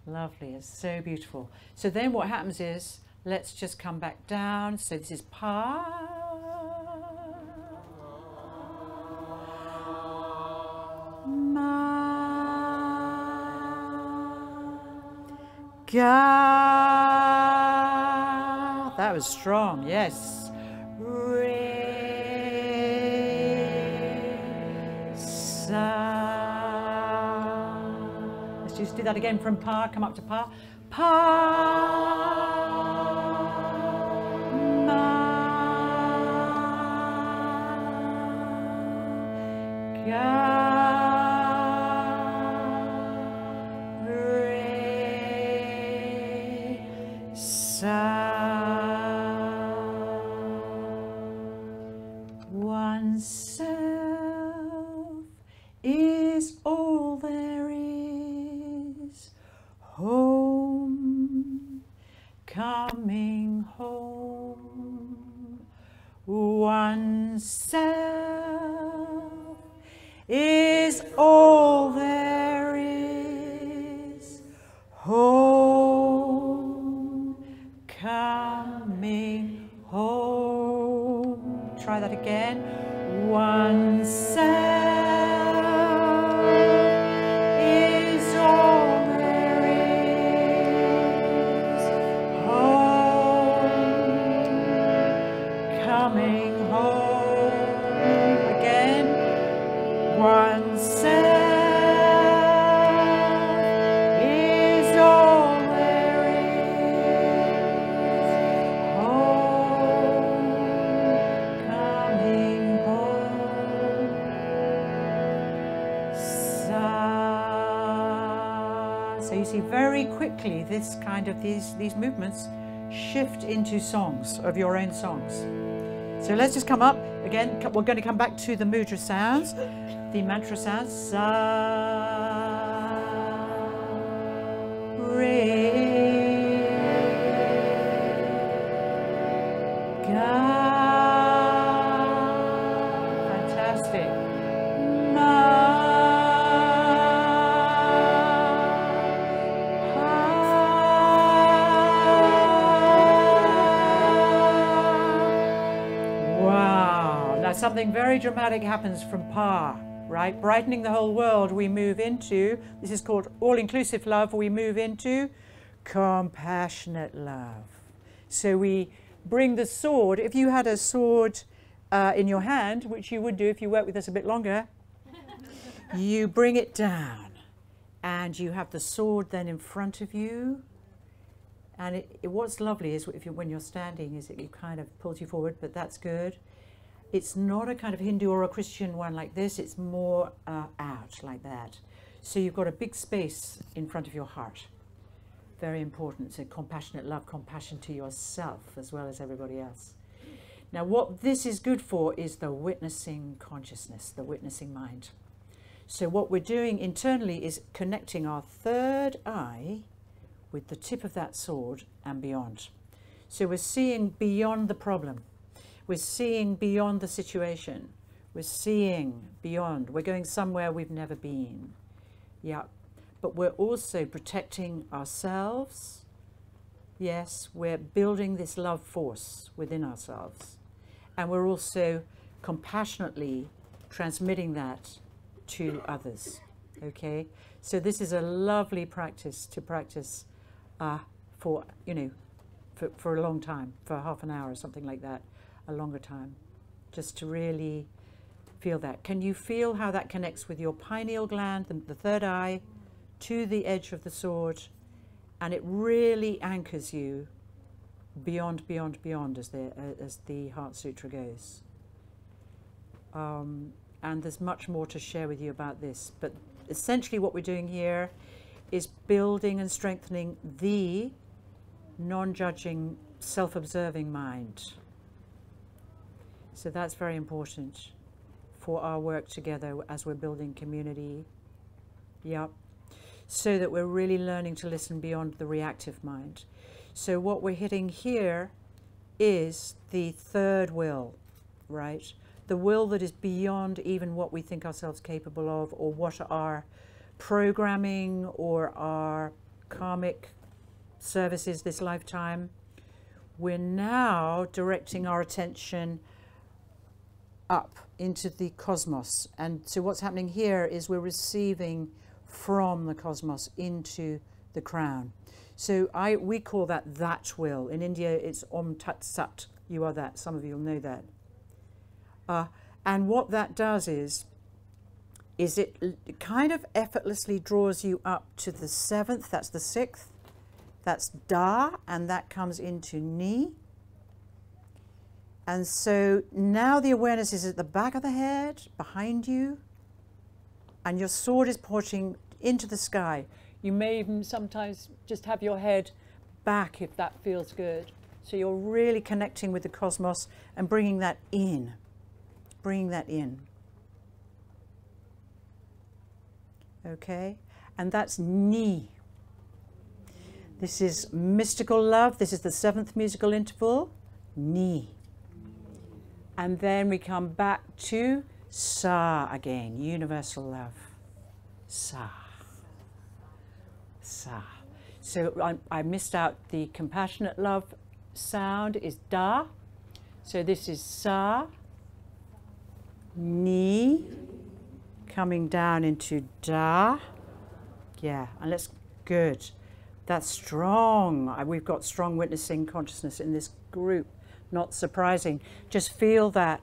Lovely, it's so beautiful. So then what happens is Let's just come back down. So this is pa. Ma. Ga. That was strong, yes. Do that again from pa, come up to pa. Pa. quickly this kind of these, these movements shift into songs of your own songs. So let's just come up again. We're going to come back to the mudra sounds, the mantra sounds. Something very dramatic happens from Pa, right? Brightening the whole world, we move into, this is called all inclusive love, we move into compassionate love. So we bring the sword. If you had a sword uh, in your hand, which you would do if you worked with us a bit longer, you bring it down and you have the sword then in front of you. And it, it, what's lovely is if you, when you're standing, is it kind of pulls you forward, but that's good. It's not a kind of Hindu or a Christian one like this. It's more uh, out like that. So you've got a big space in front of your heart. Very important. So compassionate love, compassion to yourself as well as everybody else. Now, what this is good for is the witnessing consciousness, the witnessing mind. So what we're doing internally is connecting our third eye with the tip of that sword and beyond. So we're seeing beyond the problem. We're seeing beyond the situation. We're seeing beyond. We're going somewhere we've never been. Yeah. But we're also protecting ourselves. Yes, we're building this love force within ourselves. And we're also compassionately transmitting that to others. Okay, so this is a lovely practice to practice uh, for you know for, for a long time, for half an hour or something like that, a longer time, just to really feel that. Can you feel how that connects with your pineal gland, the, the third eye, to the edge of the sword, and it really anchors you beyond, beyond, beyond, as the uh, as the Heart Sutra goes. Um, and there's much more to share with you about this. But essentially, what we're doing here is building and strengthening the non judging, self observing mind. So that's very important for our work together as we're building community. Yep. So that we're really learning to listen beyond the reactive mind. So, what we're hitting here is the third will, right? the will that is beyond even what we think ourselves capable of or what our programming or our karmic services this lifetime. We're now directing our attention up into the cosmos. And so what's happening here is we're receiving from the cosmos into the crown. So I, we call that that will. In India, it's Om Tat Sat. You are that. Some of you will know that. Uh, and what that does is, is it kind of effortlessly draws you up to the seventh, that's the sixth, that's Da, and that comes into Ni. And so now the awareness is at the back of the head, behind you, and your sword is pointing into the sky. You may even sometimes just have your head back if that feels good. So you're really connecting with the cosmos and bringing that in bringing that in. Okay? And that's Ni. This is mystical love. This is the seventh musical interval. Ni. And then we come back to Sa again, universal love. Sa. Sa. So I, I missed out the compassionate love sound is Da. So this is Sa ni, coming down into da. Yeah, and let's, good. That's strong. Uh, we've got strong witnessing consciousness in this group. Not surprising. Just feel that.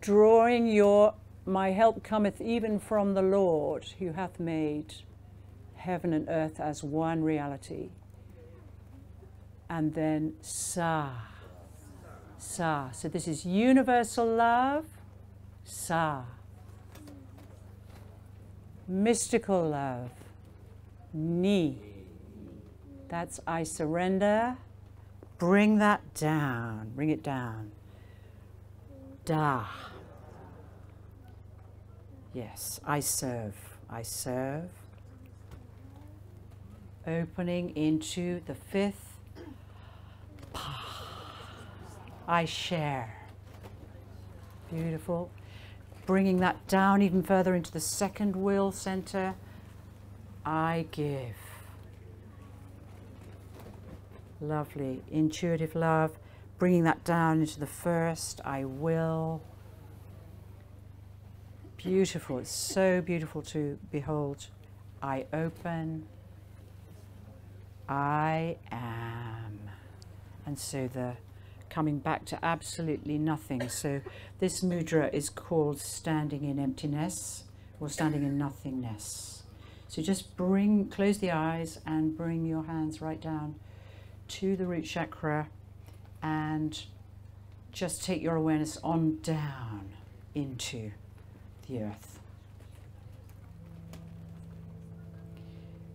Drawing your, my help cometh even from the Lord who hath made heaven and earth as one reality. And then sa. Sa. So this is universal love Sa. Mystical love. Ni. That's I surrender. Bring that down. Bring it down. Da. Yes, I serve. I serve. Opening into the fifth. I share. Beautiful bringing that down even further into the second will center. I give. Lovely. Intuitive love. Bringing that down into the first. I will. Beautiful. It's so beautiful to behold. I open. I am. And so the coming back to absolutely nothing. So this mudra is called standing in emptiness or standing in nothingness. So just bring, close the eyes and bring your hands right down to the root chakra and just take your awareness on down into the earth.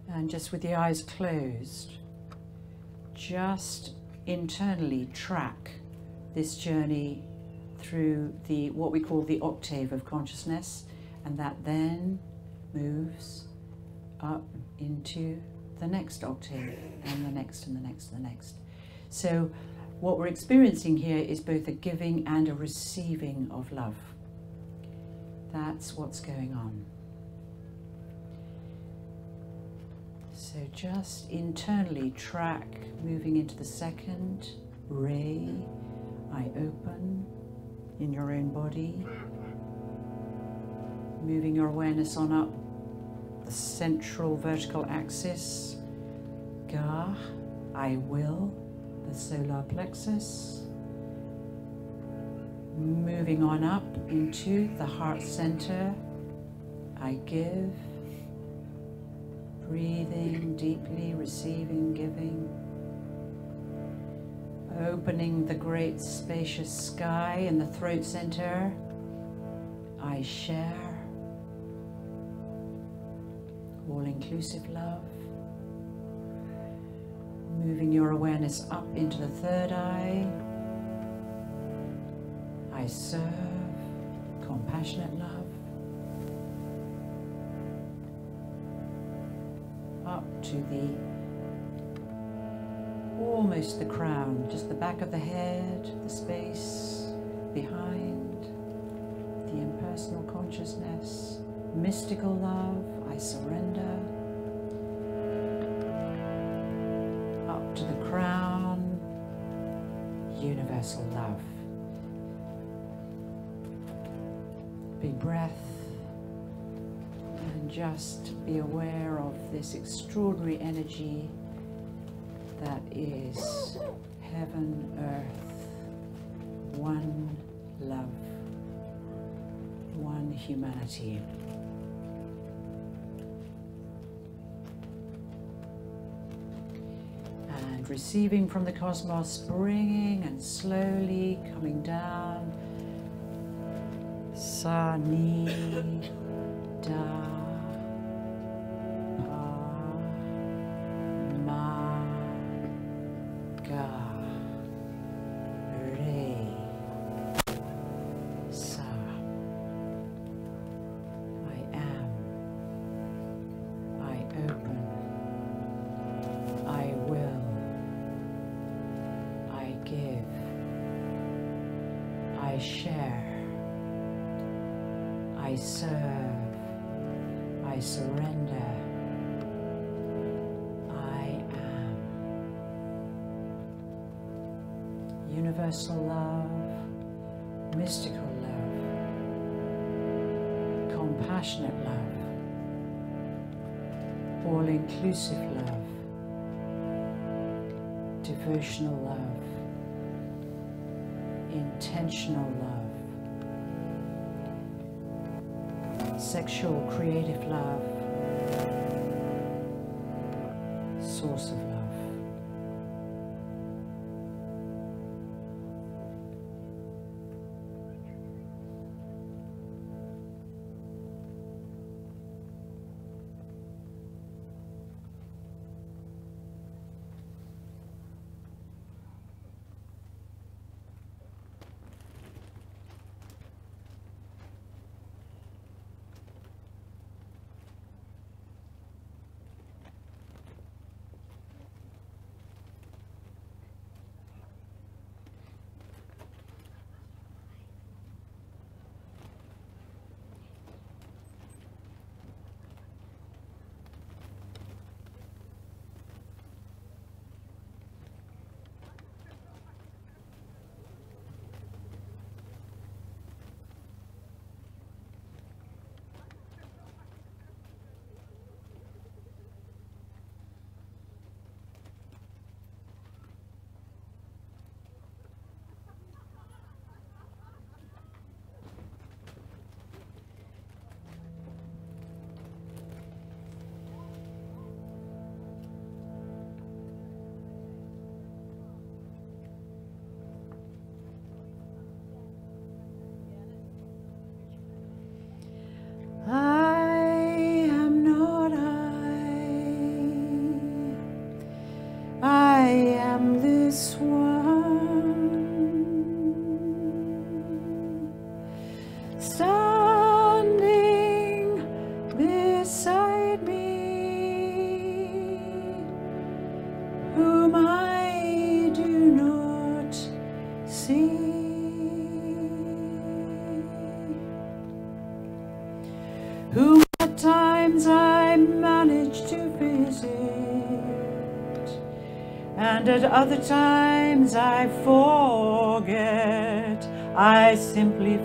And just with the eyes closed, just internally track this journey through the what we call the octave of consciousness and that then moves up into the next octave and the next and the next and the next. So what we're experiencing here is both a giving and a receiving of love. That's what's going on. So just internally track moving into the second ray. I open in your own body. Moving your awareness on up the central vertical axis. Ga, I will, the solar plexus. Moving on up into the heart center. I give breathing deeply, receiving, giving. Opening the great spacious sky in the throat center, I share. All inclusive love. Moving your awareness up into the third eye, I serve compassionate love. Up to the almost the crown, just the back of the head, the space behind, the impersonal consciousness, mystical love, I surrender. Up to the crown, universal love. Big breath and just be aware of this extraordinary energy that is heaven, earth, one love, one humanity. Receiving from the cosmos, bringing and slowly coming down. Sa, other times I forget, I simply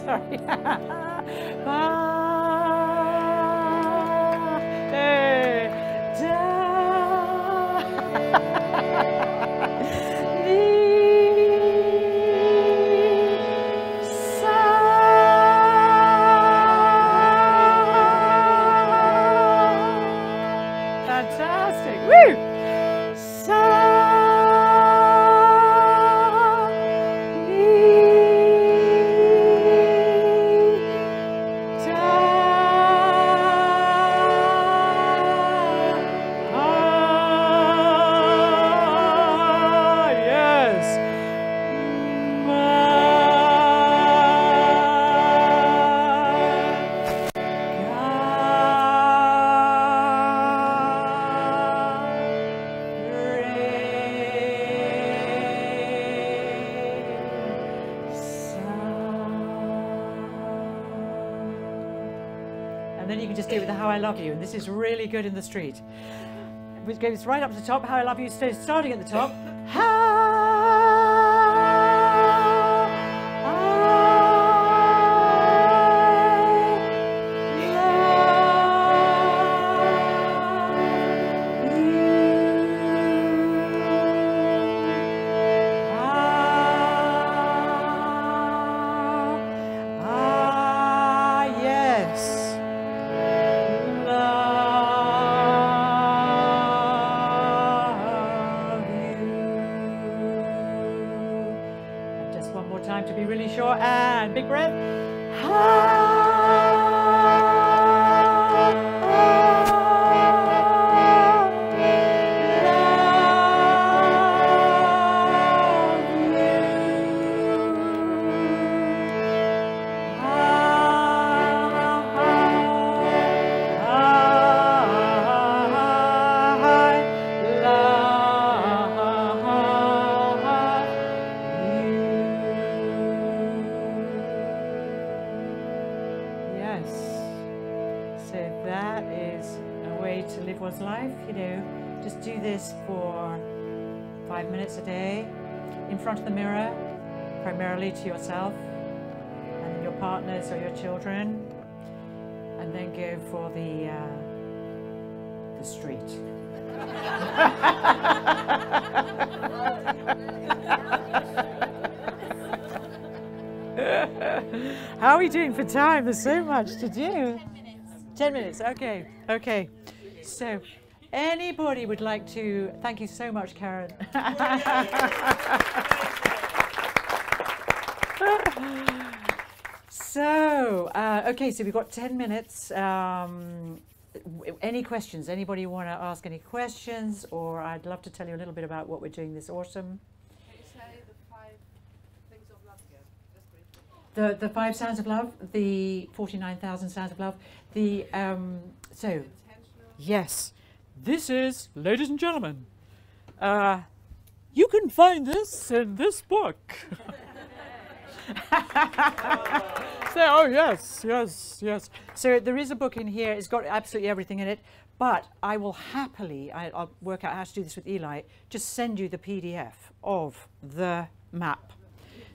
sorry. Bye. love you. And this is really good in the street. Which goes right up to the top, How I Love You, so starting at the top. in front of the mirror, primarily to yourself and your partners or your children, and then go for the uh, the street. How are we doing for time? There's so much to do. 10 minutes, okay, okay. So, anybody would like to, thank you so much, Karen. so, uh, okay, so we've got 10 minutes. Um, any questions? Anybody want to ask any questions? Or I'd love to tell you a little bit about what we're doing this autumn. Can you say the five things of love again? The, the five sounds of love, the 49,000 sounds of love, the, um, so, Yes, this is, ladies and gentlemen, uh, you can find this in this book. so, oh yes, yes, yes. So there is a book in here. It's got absolutely everything in it. But I will happily, I, I'll work out how to do this with Eli. Just send you the PDF of the map.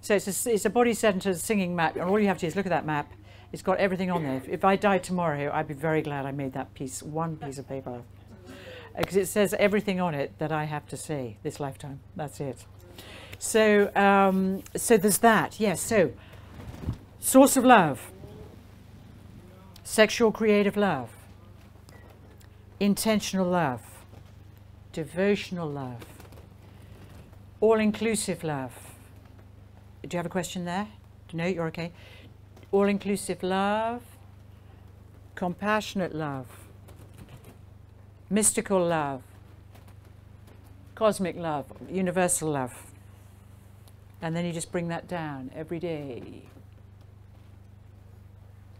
So it's a, it's a body centered singing map, and all you have to do is look at that map. It's got everything on there. If, if I died tomorrow, I'd be very glad I made that piece, one piece of paper, because it says everything on it that I have to say this lifetime. That's it. So, um, so there's that. Yes. So, source of love, sexual creative love, intentional love, devotional love, all-inclusive love. Do you have a question there? No, you're okay. All inclusive love, compassionate love, mystical love, cosmic love, universal love. And then you just bring that down every day,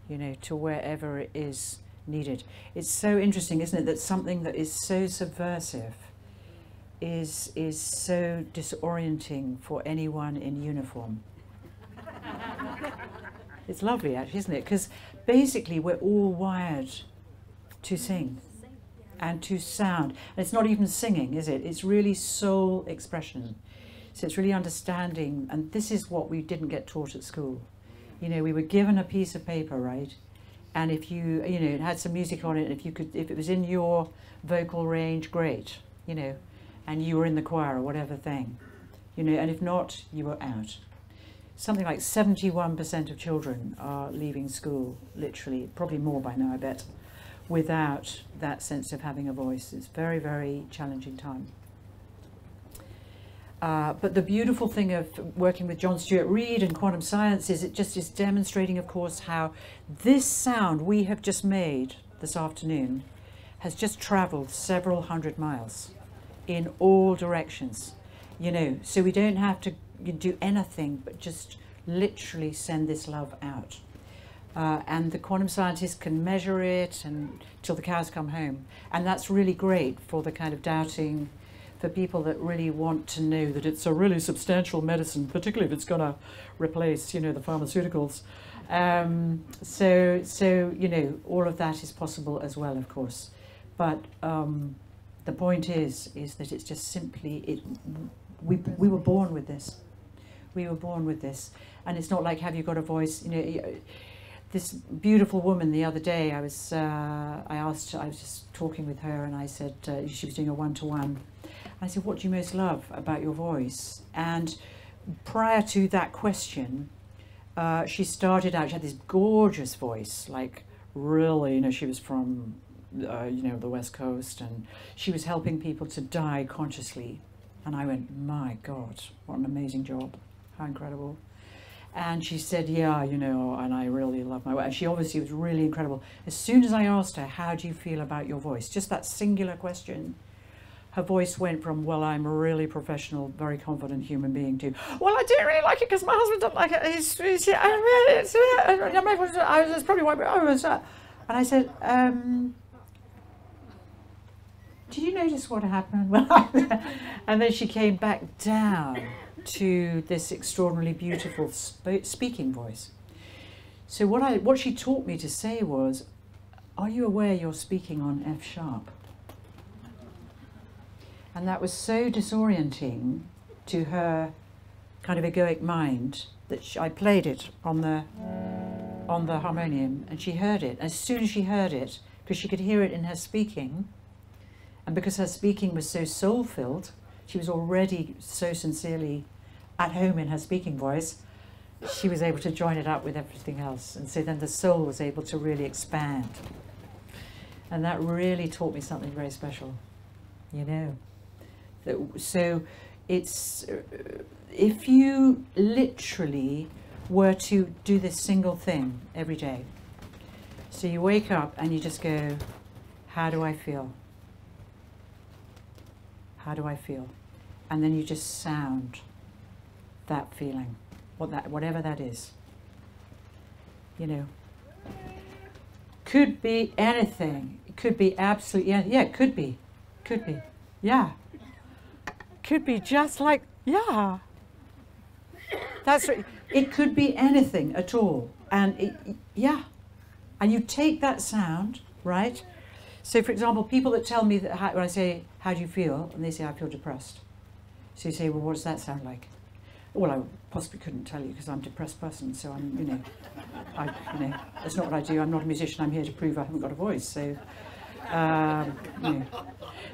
you know, to wherever it is needed. It's so interesting, isn't it, that something that is so subversive is, is so disorienting for anyone in uniform. It's lovely, actually, isn't it? Because basically, we're all wired to sing and to sound. And it's not even singing, is it? It's really soul expression. So it's really understanding. And this is what we didn't get taught at school. You know, we were given a piece of paper, right? And if you, you know, it had some music on it, if you could, if it was in your vocal range, great, you know, and you were in the choir or whatever thing, you know, and if not, you were out something like 71% of children are leaving school, literally, probably more by now, I bet, without that sense of having a voice. It's very, very challenging time. Uh, but the beautiful thing of working with John Stuart Reid and quantum science is it just is demonstrating, of course, how this sound we have just made this afternoon has just traveled several hundred miles in all directions. You know, so we don't have to do anything but just literally send this love out. Uh, and the quantum scientists can measure it and till the cows come home. And that's really great for the kind of doubting, for people that really want to know that it's a really substantial medicine, particularly if it's going to replace, you know, the pharmaceuticals. Um, so, so you know, all of that is possible as well, of course. But um, the point is, is that it's just simply it. We we were born with this. We were born with this, and it's not like have you got a voice? You know, this beautiful woman the other day. I was uh, I asked. I was just talking with her, and I said uh, she was doing a one to one. I said, "What do you most love about your voice?" And prior to that question, uh, she started out. She had this gorgeous voice, like really. You know, she was from uh, you know the west coast, and she was helping people to die consciously. And I went, "My God, what an amazing job! How incredible!" And she said, "Yeah, you know," and I really love my work. And she obviously was really incredible. As soon as I asked her, "How do you feel about your voice?" Just that singular question her voice went from well i'm a really professional very confident human being to well i don't really like it because my husband doesn't like it he's, he's, I really, it's, I was- probably why oh, it's, uh," and i said um, did you notice what happened and then she came back down to this extraordinarily beautiful sp- speaking voice so what i what she taught me to say was are you aware you're speaking on f sharp and that was so disorienting to her kind of egoic mind that sh I played it on the on the harmonium and she heard it. As soon as she heard it, because she could hear it in her speaking, And because her speaking was so soul filled, she was already so sincerely at home in her speaking voice, she was able to join it up with everything else. And so then the soul was able to really expand. And that really taught me something very special, you know. So it's, uh, if you literally were to do this single thing every day, so you wake up and you just go, How do I feel? How do I feel? And then you just sound that feeling, what that, whatever that is. You know, could be anything. It could be absolutely, yeah, yeah, it could be. Could be. Yeah. Could be just like, yeah. That's right. It could be anything at all. And it, yeah. And you take that sound, right? So, for example, people that tell me that how, when I say, How do you feel? and they say, I feel depressed. So you say, Well, what does that sound like? Well, I possibly couldn't tell you because I'm a depressed person, so I'm, you know, I, you know, that's not what I do. I'm not a musician. I'm here to prove I haven't got a voice. So, um, you know.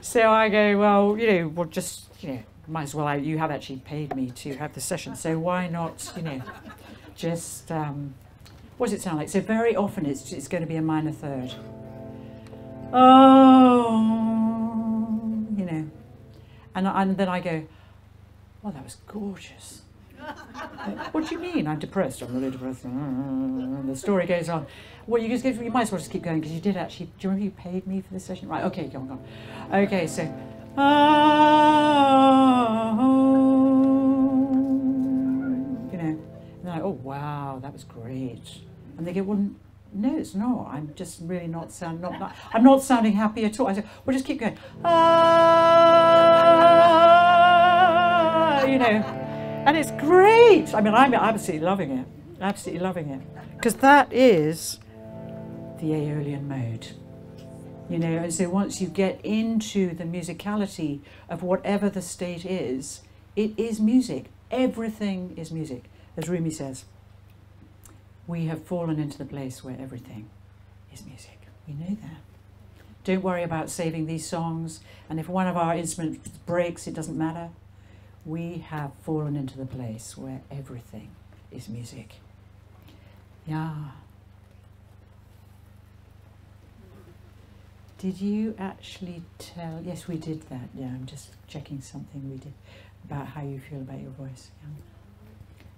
so I go, well, you know, well, just, you know, might as well. I, you have actually paid me to have the session, so why not, you know, just, um, what does it sound like? So very often it's it's going to be a minor third. Oh, you know, and and then I go, well, that was gorgeous. What do you mean? I'm depressed. I'm really depressed. And the story goes on. Well, you just you might as well just keep going because you did actually. Do you remember you paid me for this session? Right. Okay. Go on. Go on. Okay. So. You know, and they're like, oh wow, that was great. And they go, well, no, it's not. I'm just really not sound not, not I'm not sounding happy at all. I say, well, just keep going. Ah, you know, and it's great. I mean, I'm absolutely loving it. Absolutely loving it because that is the Aeolian mode. You know, and so once you get into the musicality of whatever the state is, it is music. Everything is music, as Rumi says we have fallen into the place where everything is music. We know that. Don't worry about saving these songs, and if one of our instruments breaks, it doesn't matter. We have fallen into the place where everything is music. Yeah. Did you actually tell? Yes, we did that. Yeah, I'm just checking something we did about how you feel about your voice. Yeah.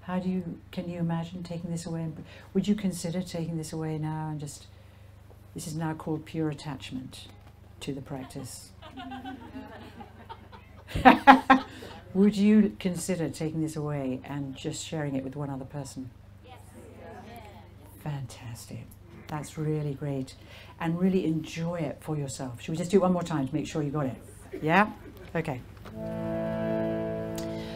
How do you, can you imagine taking this away? Would you consider taking this away now and just, this is now called pure attachment to the practice. Would you consider taking this away and just sharing it with one other person? Yes. Fantastic. That's really great. And really enjoy it for yourself. Should we just do it one more time to make sure you got it? Yeah? Okay.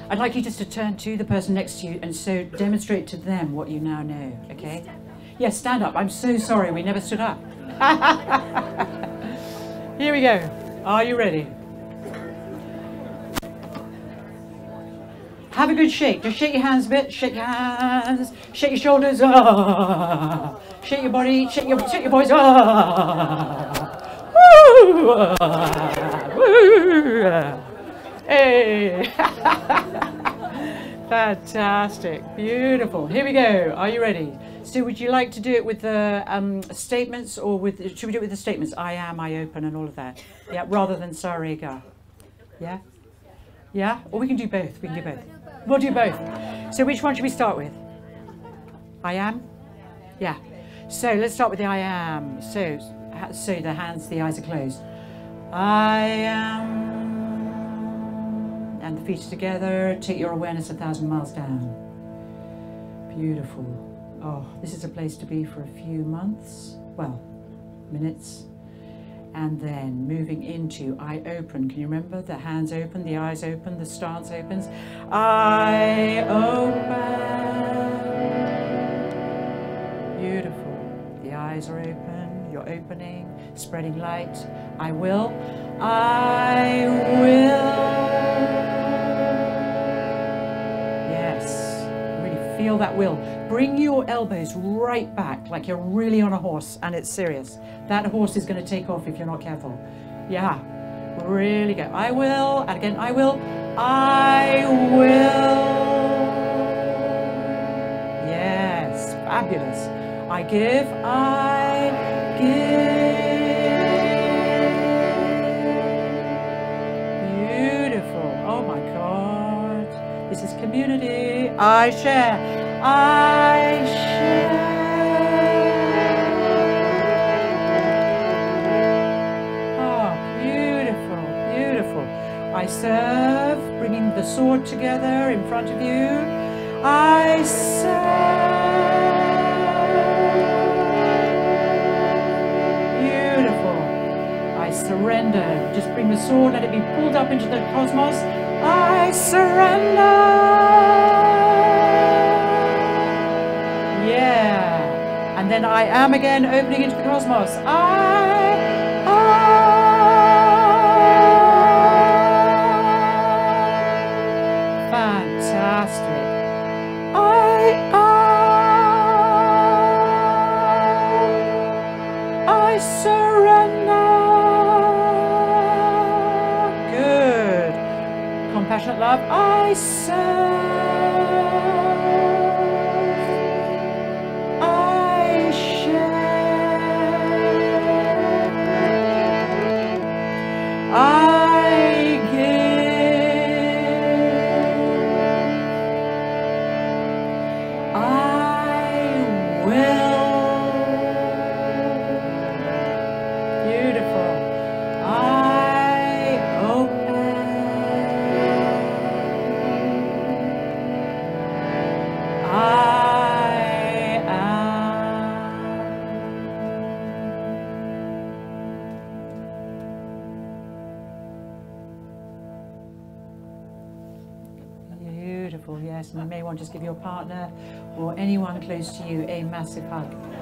I'd like you just to turn to the person next to you and so demonstrate to them what you now know, okay? Yes, yeah, stand up. I'm so sorry we never stood up. Here we go. Are you ready? Have a good shake. Just shake your hands a bit. Shake your hands. Shake your shoulders. Ah. Shake your body. Shake your shake your voice. Ah. Woo. Ah. Woo. Hey! Fantastic, beautiful. Here we go. Are you ready? So, would you like to do it with the um, statements, or with? Should we do it with the statements? I am, I open, and all of that. Yeah, rather than Sarega. Yeah, yeah. Or we can do both. We can do both. We'll do both. So, which one should we start with? I am. Yeah. So let's start with the I am. So, so the hands, the eyes are closed. I am and the feet together. Take your awareness a thousand miles down. Beautiful. Oh, this is a place to be for a few months, well, minutes. And then moving into I open. Can you remember? The hands open, the eyes open, the stance opens. I open. Beautiful. The eyes are open. You're opening, spreading light. I will. I will. Feel that will. Bring your elbows right back like you're really on a horse and it's serious. That horse is going to take off if you're not careful. Yeah. Really go. I will. And again, I will. I will. Yes, fabulous. I give. I give. I share. I share. Oh, beautiful, beautiful. I serve, bringing the sword together in front of you. I serve. Beautiful. I surrender. Just bring the sword, let it be pulled up into the cosmos. I surrender. And then I am again opening into the cosmos. I am. Fantastic. I am. I surrender. Good. Compassionate love. I serve. Beautiful, yes. And you may want to just give your partner or anyone close to you a massive hug.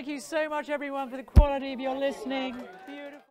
Thank you so much, everyone, for the quality of your listening.